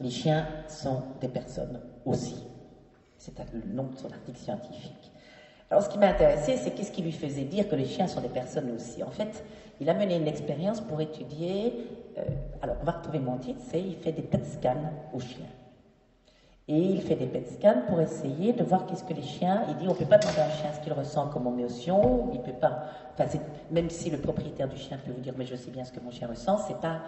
Les chiens sont des personnes aussi. C'est le nom de son article scientifique. Alors, ce qui m'a intéressé, c'est qu'est-ce qui lui faisait dire que les chiens sont des personnes aussi. En fait, il a mené une expérience pour étudier. Euh, alors, on va retrouver mon titre c'est il fait des PET scans aux chiens. Et il fait des PET scans pour essayer de voir qu'est-ce que les chiens. Il dit on ne peut pas demander à un chien ce qu'il ressent comme émotion. Il peut pas. Enfin, même si le propriétaire du chien peut vous dire mais je sais bien ce que mon chien ressent, c'est pas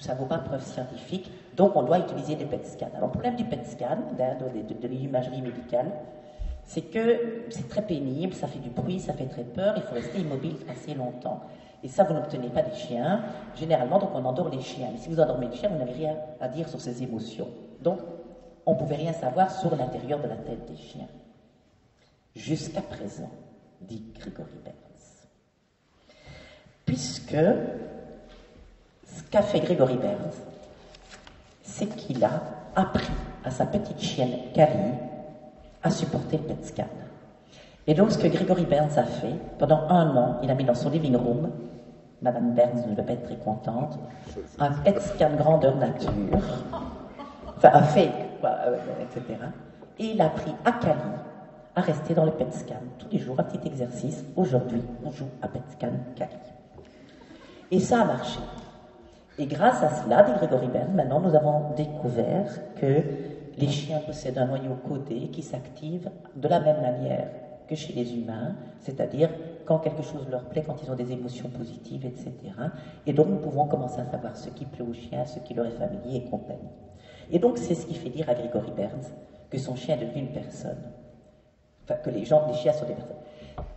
ça ne vaut pas preuve scientifique, donc on doit utiliser des PET scans. Alors le problème du PET scan, de, de l'imagerie médicale, c'est que c'est très pénible, ça fait du bruit, ça fait très peur, il faut rester immobile assez longtemps. Et ça, vous n'obtenez pas des chiens. Généralement, donc on endort les chiens. Mais si vous endormez le chien, vous n'avez rien à dire sur ses émotions. Donc, on ne pouvait rien savoir sur l'intérieur de la tête des chiens. Jusqu'à présent, dit Gregory Burns. Puisque qu'a fait Gregory Burns, c'est qu'il a appris à sa petite chienne Carrie à supporter le PET scan. Et donc, ce que Gregory Burns a fait, pendant un an, il a mis dans son living room, Madame Burns ne devait pas être très contente, un PET scan grandeur nature, enfin un fake, euh, etc. Et il a appris à Cali à rester dans le PET scan tous les jours, un petit exercice. Aujourd'hui, on joue à PET scan Cali. Et ça a marché. Et grâce à cela, dit Gregory Burns, maintenant nous avons découvert que les chiens possèdent un noyau codé qui s'active de la même manière que chez les humains, c'est-à-dire quand quelque chose leur plaît, quand ils ont des émotions positives, etc. Et donc nous pouvons commencer à savoir ce qui plaît aux chiens, ce qui leur est familier et compagnie. Et donc c'est ce qui fait dire à Gregory Burns que son chien est devenu une personne. Enfin, que les gens, les chiens sont des personnes.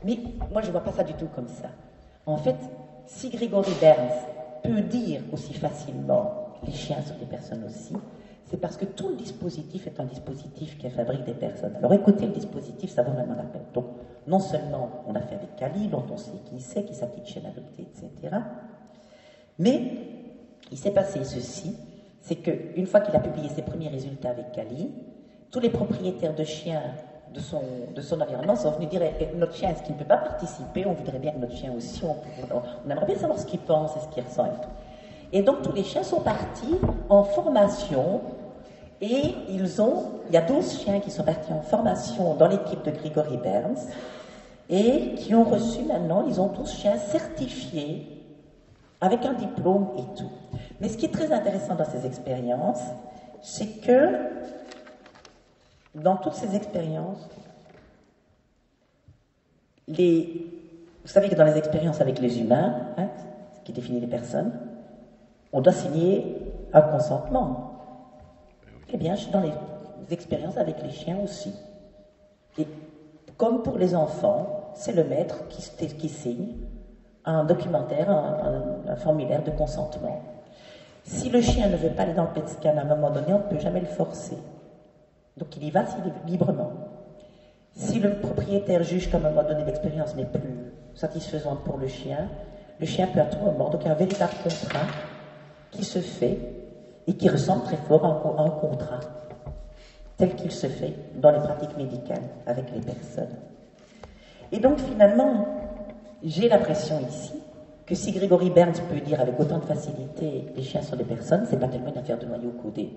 Mais moi je ne vois pas ça du tout comme ça. En fait, si Gregory Burns peut dire aussi facilement les chiens sont des personnes aussi, c'est parce que tout le dispositif est un dispositif qui fabrique des personnes. Alors écoutez le dispositif, ça vaut vraiment la peine. Donc, non seulement on a fait avec Kali, dont on sait qui c'est, qui s'applique chez l'adopté, etc. Mais il s'est passé ceci, c'est qu'une fois qu'il a publié ses premiers résultats avec Kali, tous les propriétaires de chiens de son, de son environnement. Sont venus dire notre chien, est-ce qu'il ne peut pas participer? On voudrait bien que notre chien aussi, on, aimerait bien savoir ce qu'il pense et ce qu'il ressent et donc tous les chiens sont partis en formation Et ils ont, il y a 12 chiens qui sont partis en formation dans l'équipe de Grigory Burns et qui ont reçu maintenant, ils ont tous chiens certifiés avec un diplôme et tout. Mais ce qui est très intéressant dans ces expériences, c'est que dans toutes ces expériences, vous savez que dans les expériences avec les humains, hein, ce qui définit les personnes, on doit signer un consentement. Eh bien, dans les expériences avec les chiens aussi. Et comme pour les enfants, c'est le maître qui, qui, signe un documentaire, un, formulaire de consentement. Si le chien ne veut pas aller dans le PET scan à un moment donné, on ne peut jamais le forcer. Donc il y va librement. Si le propriétaire juge qu'à un moment donné l'expérience n'est plus satisfaisante pour le chien, le chien peut à tout moment, donc il y a un véritable contrat qui se fait et qui ressemble très fort à un contrat tel qu'il se fait dans les pratiques médicales avec les personnes. Et donc finalement, j'ai l'impression ici que si Grégory Burns peut dire avec autant de facilité les chiens sont des personnes, c'est pas tellement une affaire de noyau codé.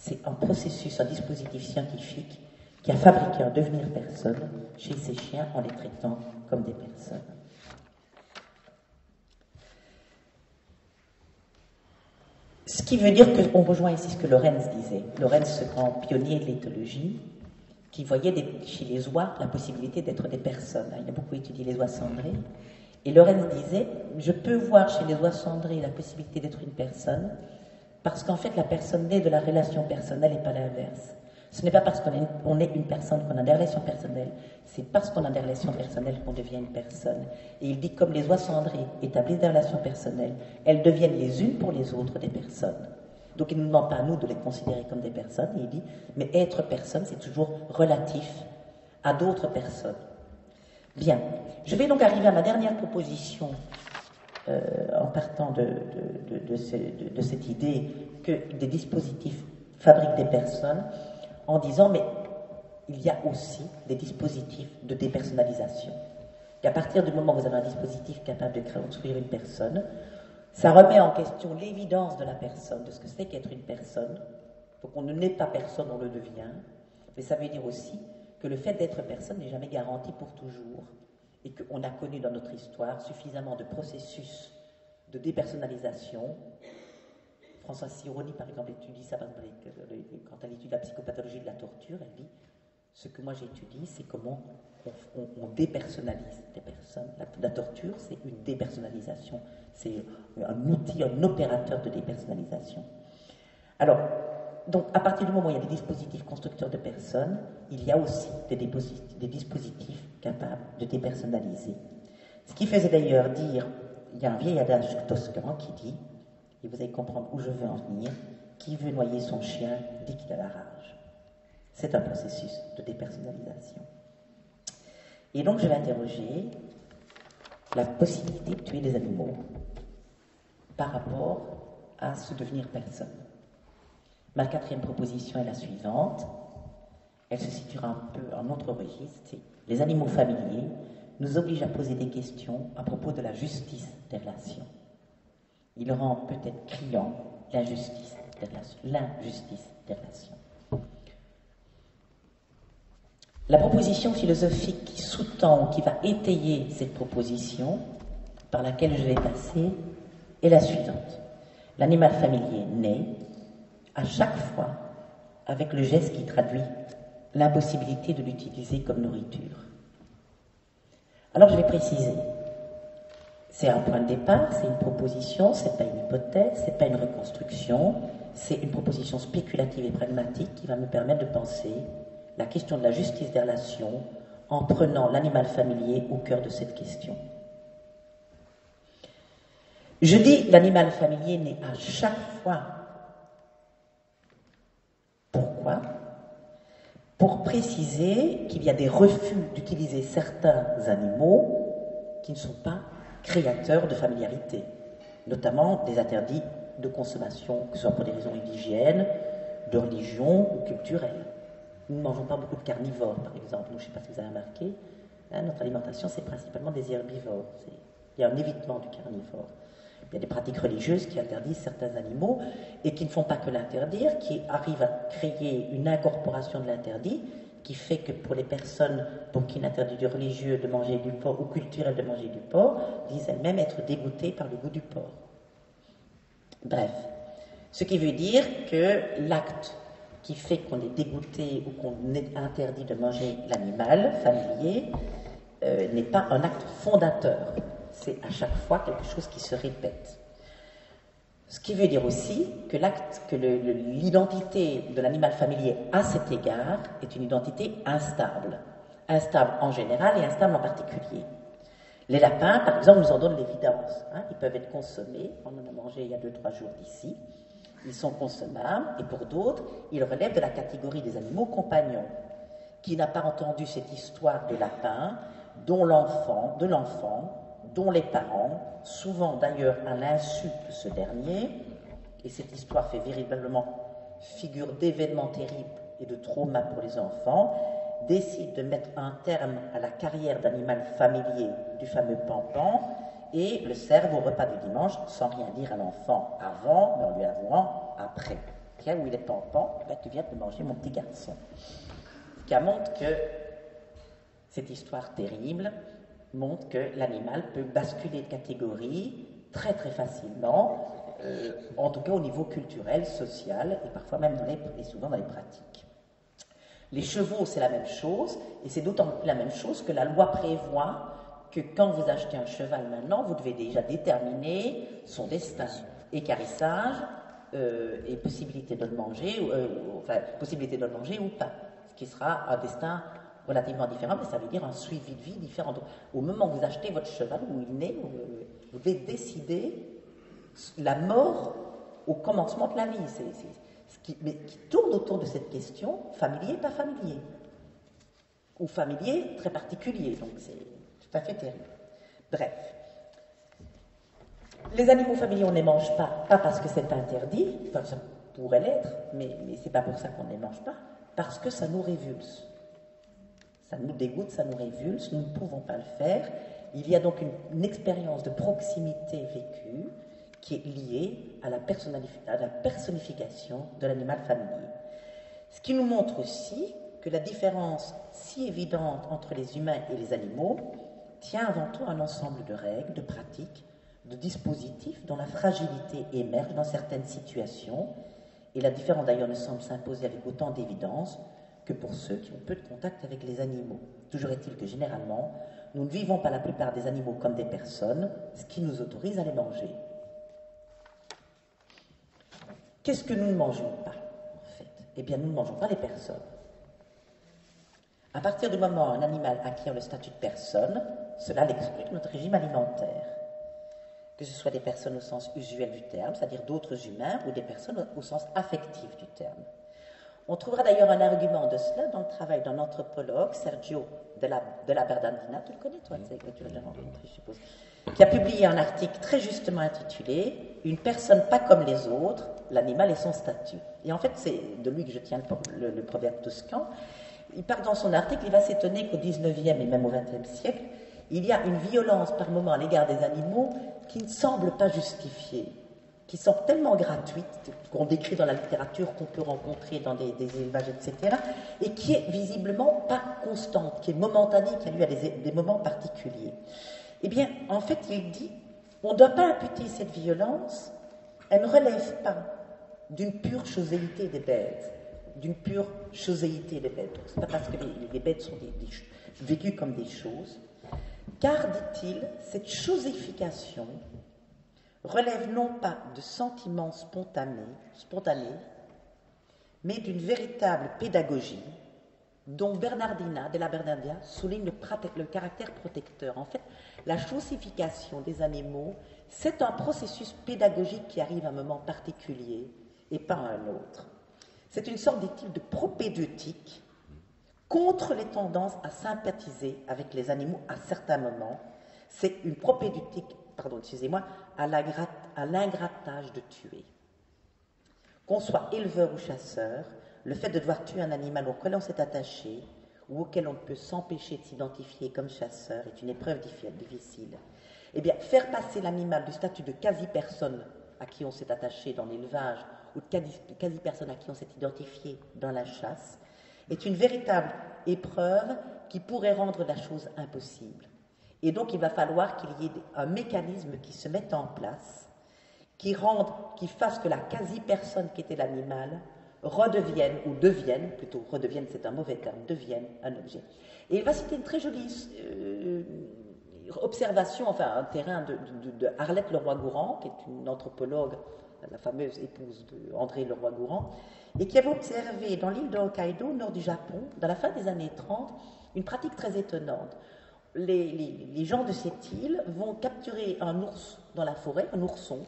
C'est un processus, un dispositif scientifique qui a fabriqué un devenir personne chez ces chiens en les traitant comme des personnes. Ce qui veut dire qu'on rejoint ici ce que Lorenz disait. Lorenz, ce grand pionnier de l'éthologie, qui voyait chez les oies la possibilité d'être des personnes. Il a beaucoup étudié les oies cendrées. Et Lorenz disait, je peux voir chez les oies cendrées la possibilité d'être une personne, parce qu'en fait, la personne naît de la relation personnelle et pas l'inverse. Ce n'est pas parce qu'on est, une personne qu'on a des relations personnelles, c'est parce qu'on a des relations personnelles qu'on devient une personne. Et il dit, comme les oies cendrées établissent des relations personnelles, elles deviennent les unes pour les autres des personnes. Donc il ne nous demande pas à nous de les considérer comme des personnes, il dit, mais être personne, c'est toujours relatif à d'autres personnes. Bien, je vais donc arriver à ma dernière proposition euh, en partant de, cette idée que des dispositifs fabriquent des personnes en disant, mais il y a aussi des dispositifs de dépersonnalisation. Et à partir du moment où vous avez un dispositif capable de construire une personne, ça remet en question l'évidence de la personne, de ce que c'est qu'être une personne. Donc on ne naît pas personne, on le devient. Mais ça veut dire aussi que le fait d'être personne n'est jamais garanti pour toujours. Et qu'on a connu dans notre histoire suffisamment de processus de dépersonnalisation François Sironi, par exemple, étudie ça quand elle étudie la psychopathologie de la torture. Elle dit ce que moi j'étudie, c'est comment on, dépersonnalise des personnes. La, torture, c'est une dépersonnalisation. C'est un outil, un opérateur de dépersonnalisation. Alors, donc, à partir du moment où il y a des dispositifs constructeurs de personnes, il y a aussi des, dispositifs capables de dépersonnaliser. Ce qui faisait d'ailleurs dire, il y a un vieil adage toscan qui dit et vous allez comprendre où je veux en venir, qui veut noyer son chien dit qu'il a la rage. C'est un processus de dépersonnalisation. Et donc je vais interroger la possibilité de tuer des animaux par rapport à ce devenir personne. Ma quatrième proposition est la suivante. Elle se situera un peu en autre registre. Les animaux familiers nous obligent à poser des questions à propos de la justice des relations il rend peut-être criant l'injustice des relations. La proposition philosophique qui sous-tend, qui va étayer cette proposition, par laquelle je vais passer, est la suivante. L'animal familier naît à chaque fois avec le geste qui traduit l'impossibilité de l'utiliser comme nourriture. Alors je vais préciser. C'est un point de départ, c'est une proposition, c'est pas une hypothèse, c'est pas une reconstruction, c'est une proposition spéculative et pragmatique qui va me permettre de penser la question de la justice des relations en prenant l'animal familier au cœur de cette question. Je dis l'animal familier n'est à chaque fois. Pour préciser qu'il y a des refus d'utiliser certains animaux qui ne sont pas créateurs de familiarité, notamment des interdits de consommation, que ce soit pour des raisons d'hygiène, de religion ou culturelles. Nous ne mangeons pas beaucoup de carnivores, par exemple. je ne sais pas si vous avez remarqué, hein, notre alimentation, c'est principalement des herbivores. Il y a un évitement du carnivore. Il y a des pratiques religieuses qui interdisent certains animaux et qui ne font pas que l'interdire, qui arrivent à créer une incorporation de l'interdit qui fait que pour les personnes pour qui l'interdit du religieux de manger du porc ou culturel de manger du porc disent elles-mêmes être dégoûtées par le goût du porc. Bref, ce qui veut dire que l'acte qui fait qu'on est dégoûté ou qu'on est interdit de manger l'animal familier euh, n'est pas un acte fondateur. C'est à chaque fois quelque chose qui se répète. Ce qui veut dire aussi que l'identité de l'animal familier à cet égard est une identité instable. Instable en général et instable en particulier. Les lapins, par exemple, nous en donnent l'évidence. Hein. ils peuvent être consommés. On en a mangé il y a deux, trois jours d'ici. Ils sont consommables. Et pour d'autres, ils relèvent de la catégorie des animaux compagnons. Qui n'a pas entendu cette histoire de lapin dont l'enfant, de l'enfant, dont les parents, souvent d'ailleurs à l'insu de ce dernier, et cette histoire fait véritablement figure d'événements terribles et de traumas pour les enfants, décident de mettre un terme à la carrière d'animal familier du fameux pampan et le servent au repas du dimanche sans rien dire à l'enfant avant, mais en lui avouant après. Tiens, où il est pampan Tu viens de manger mon petit garçon. Ce qui montre que cette histoire terrible montre que l'animal peut basculer de catégorie très très facilement, euh, en tout cas au niveau culturel, social et parfois même dans les, et souvent dans les pratiques. Les chevaux, c'est la même chose, et c'est d'autant plus la même chose que la loi prévoit que quand vous achetez un cheval maintenant, vous devez déjà déterminer son destin, écarissage euh, et possibilité de le manger, euh, enfin possibilité de le manger ou pas, ce qui sera un destin relativement différent, mais ça veut dire un suivi de vie différent. au moment où vous achetez votre cheval, où il naît, vous devez décider la mort au commencement de la vie. C'est, ce qui, mais qui tourne autour de cette question, familier, pas familier. Ou familier, très particulier. Donc c'est tout à fait terrible. Bref. Les animaux familiers, on ne les mange pas, pas parce que c'est interdit, enfin ça pourrait l'être, mais, mais c'est pas pour ça qu'on ne les mange pas, parce que ça nous révulse. Ça nous dégoûte, ça nous révulse, nous ne pouvons pas le faire. Il y a donc une, expérience de proximité vécue qui est liée à la, à la personnification de l'animal familier. Ce qui nous montre aussi que la différence si évidente entre les humains et les animaux tient avant tout à un ensemble de règles, de pratiques, de dispositifs dont la fragilité émerge dans certaines situations, et la différence d'ailleurs ne semble s'imposer avec autant d'évidence que pour ceux qui ont peu de contact avec les animaux. Toujours est-il que généralement, nous ne vivons pas la plupart des animaux comme des personnes, ce qui nous autorise à les manger. Qu'est-ce que nous ne mangeons pas, en fait? Eh bien, nous ne mangeons pas les personnes. À partir du moment où un animal acquiert le statut de personne, cela l'exclut de notre régime alimentaire. Que ce soit des personnes au sens usuel du terme, c'est-à-dire d'autres humains, ou des personnes au sens affectif du terme. On trouvera d'ailleurs un argument de cela dans le travail d'un anthropologue, Sergio de la, de Berdandina, tu le connais toi, tu l'as déjà rencontré, je suppose, qui a publié un article très justement intitulé Une personne pas comme les autres, l'animal et son statut. Et en fait, c'est de lui que je tiens le, le, proverbe toscan. Il part dans son article, il va s'étonner qu'au 19e et même au 20e siècle, il y a une violence par moment à l'égard des animaux qui ne semble pas justifiée qui sont tellement gratuites, qu'on décrit dans la littérature, qu'on peut rencontrer dans des, élevages, etc., et qui est visiblement pas constante, qui est momentanée, qui a lieu à des, moments particuliers. Eh bien, en fait, il dit, on ne doit pas imputer cette violence, elle ne relève pas d'une pure choséité des bêtes, d'une pure choséité des bêtes. Ce n'est pas parce que les, bêtes sont vécues comme des choses, car, dit-il, cette chosification relève non pas de sentiments spontanés, mais d'une véritable pédagogie dont Bernardina, de la Bernardia, souligne le, caractère protecteur. En fait, la chaussification des animaux, c'est un processus pédagogique qui arrive à un moment particulier et pas à un autre. C'est une sorte, dit-il, de propédeutique contre les tendances à sympathiser avec les animaux à certains moments. C'est une propédeutique pardon, excusez-moi, à l'ingrattage de tuer. Qu'on soit éleveur ou chasseur, le fait de devoir tuer un animal auquel on s'est attaché ou auquel on ne peut s'empêcher de s'identifier comme chasseur est une épreuve difficile. Eh bien, faire passer l'animal du statut de quasi-personne à qui on s'est attaché dans l'élevage ou de quasi-personne à qui on s'est identifié dans la chasse est une véritable épreuve qui pourrait rendre la chose impossible. Et donc, il va falloir qu'il y ait un mécanisme qui se mette en place, qui rende, qui fasse que la quasi-personne qui était l'animal redevienne, ou devienne, plutôt redevienne, c'est un mauvais terme, devienne un objet. Et il va citer une très jolie euh, observation, enfin un terrain de, de, Arlette Leroy-Gourand, qui est une anthropologue, la fameuse épouse d'André Leroy-Gourand, et qui avait observé dans l'île de Hokkaido, au nord du Japon, dans la fin des années 30, une pratique très étonnante. Les, gens de cette île vont capturer un ours dans la forêt, un ourson,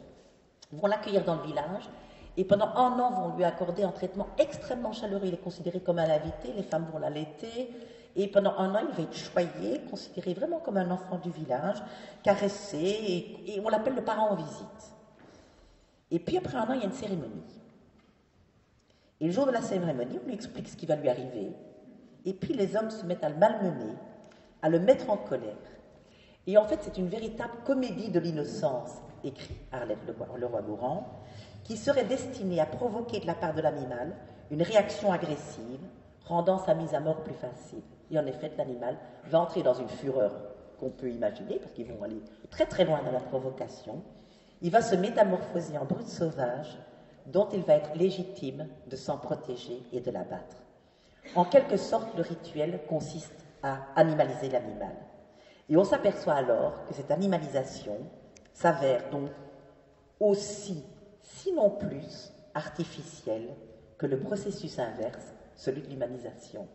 vont l'accueillir dans le village, et pendant un an vont lui accorder un traitement extrêmement chaleureux. Il est considéré comme un invité, les femmes vont l'allaiter, et pendant un an, il va être choyé, considéré vraiment comme un enfant du village, caressé, et, on l'appelle le parent en visite. Et puis après un an, il y a une cérémonie. Et le jour de la cérémonie, on lui explique ce qui va lui arriver. Et puis les hommes se mettent à le malmener, à le mettre en colère. Et en fait, c'est une véritable comédie de l'innocence, écrit Arlette Leroy-Gourand, qui serait destinée à provoquer de la part de l'animal une réaction agressive, rendant sa mise à mort plus facile. Et en effet, l'animal va entrer dans une fureur qu'on peut imaginer, parce qu'ils vont aller très très loin dans la provocation. Il va se métamorphoser en brute sauvage, dont il va être légitime de s'en protéger et de l'abattre. En quelque sorte, le rituel consiste à animaliser l'animal. Et on s'aperçoit alors que cette animalisation s'avère donc aussi, sinon plus, artificielle que le processus inverse, celui de l'humanisation.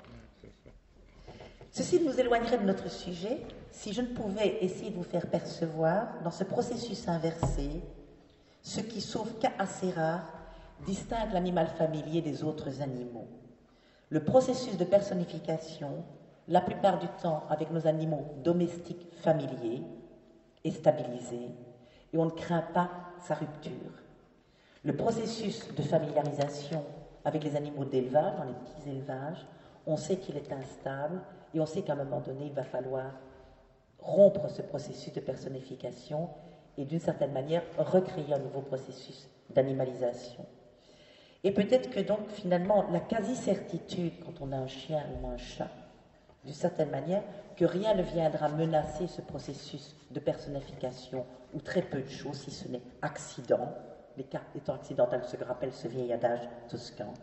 Ceci nous éloignerait de notre sujet si je ne pouvais essayer de vous faire percevoir dans ce processus inversé ce qui, sauf cas assez rare, distingue l'animal familier des autres animaux. Le processus de personnification, la plupart du temps avec nos animaux domestiques familiers, est stabilisé et on ne craint pas sa rupture. Le processus de familiarisation avec les animaux d'élevage, dans les petits élevages, on sait qu'il est instable et on sait qu'à un moment donné, il va falloir rompre ce processus de personnification et d'une certaine manière recréer un nouveau processus d'animalisation. Et peut-être que donc finalement la quasi-certitude quand on a un chien ou un chat, d'une certaine manière, que rien ne viendra menacer ce processus de personnification, ou très peu de choses, si ce n'est accident, les cas étant accidentels, ce que rappelle ce vieil adage toscan.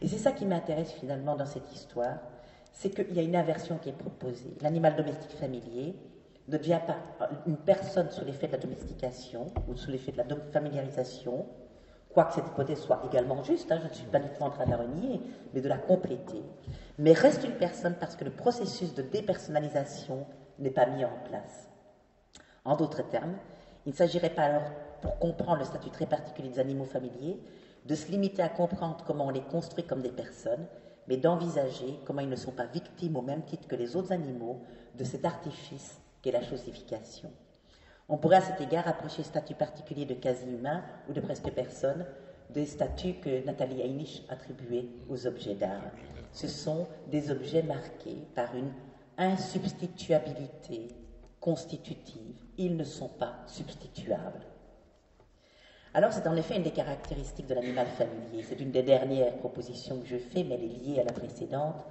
Et c'est ça qui m'intéresse finalement dans cette histoire, c'est qu'il y a une inversion qui est proposée. L'animal domestique familier ne devient pas une personne sous l'effet de la domestication ou sous l'effet de la familiarisation, quoique cette hypothèse soit également juste, hein, je ne suis pas du tout en train de la renier, mais de la compléter, mais reste une personne parce que le processus de dépersonnalisation n'est pas mis en place. En d'autres termes, il ne s'agirait pas alors, pour comprendre le statut très particulier des animaux familiers, de se limiter à comprendre comment on les construit comme des personnes, mais d'envisager comment ils ne sont pas victimes au même titre que les autres animaux de cet artifice qu'est la chosification. On pourrait à cet égard approcher le statut particulier de quasi-humain ou de presque personne des statuts que Nathalie Heinrich attribuait aux objets d'art. Ce sont des objets marqués par une insubstituabilité constitutive. Ils ne sont pas substituables. Alors c'est en effet une des caractéristiques de l'animal familier. C'est une des dernières propositions que je fais, mais elle est liée à la précédente.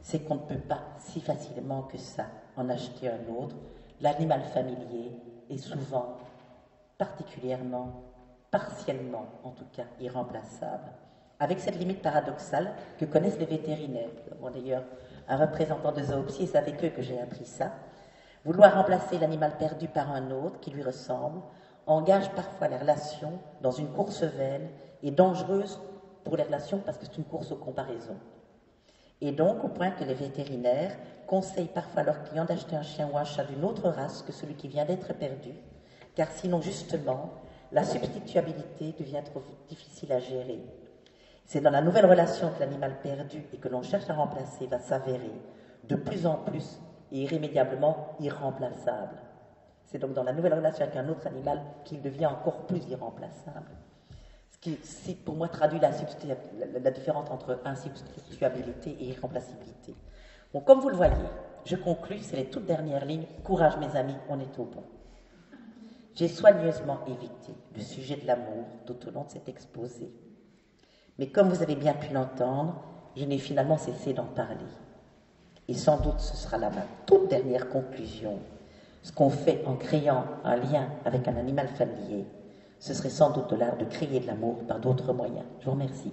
C'est qu'on ne peut pas si facilement que ça en acheter un autre. L'animal familier est souvent, particulièrement, partiellement en tout cas, irremplaçable. Avec cette limite paradoxale que connaissent les vétérinaires. D'ailleurs un représentant de Zoopsie et c'est avec eux que j'ai appris ça. Vouloir remplacer l'animal perdu par un autre qui lui ressemble engage parfois les relations dans une course vaine et dangereuse pour les relations parce que c'est une course aux comparaisons. Et donc, au point que les vétérinaires conseillent parfois à leurs clients d'acheter un chien ou un chat d'une autre race que celui qui vient d'être perdu, car sinon, justement, la substituabilité devient trop difficile à gérer. C'est dans la nouvelle relation que l'animal perdu et que l'on cherche à remplacer va s'avérer de plus en plus et irrémédiablement irremplaçable. C'est donc dans la nouvelle relation avec un autre animal qu'il devient encore plus irremplaçable. Qui, pour moi, traduit la, la, différence entre insubstituabilité et irremplaçabilité. Bon, comme vous le voyez, je conclus, c'est les toutes dernières lignes. Courage, mes amis, on est au bon. J'ai soigneusement évité le sujet de l'amour tout au long de cet exposé. Mais comme vous avez bien pu l'entendre, je n'ai finalement cessé d'en parler. Et sans doute ce sera là ma toute dernière conclusion. Ce qu'on fait en créant un lien avec un animal familier, ce serait sans doute l'art de créer de l'amour par d'autres moyens. Je vous remercie.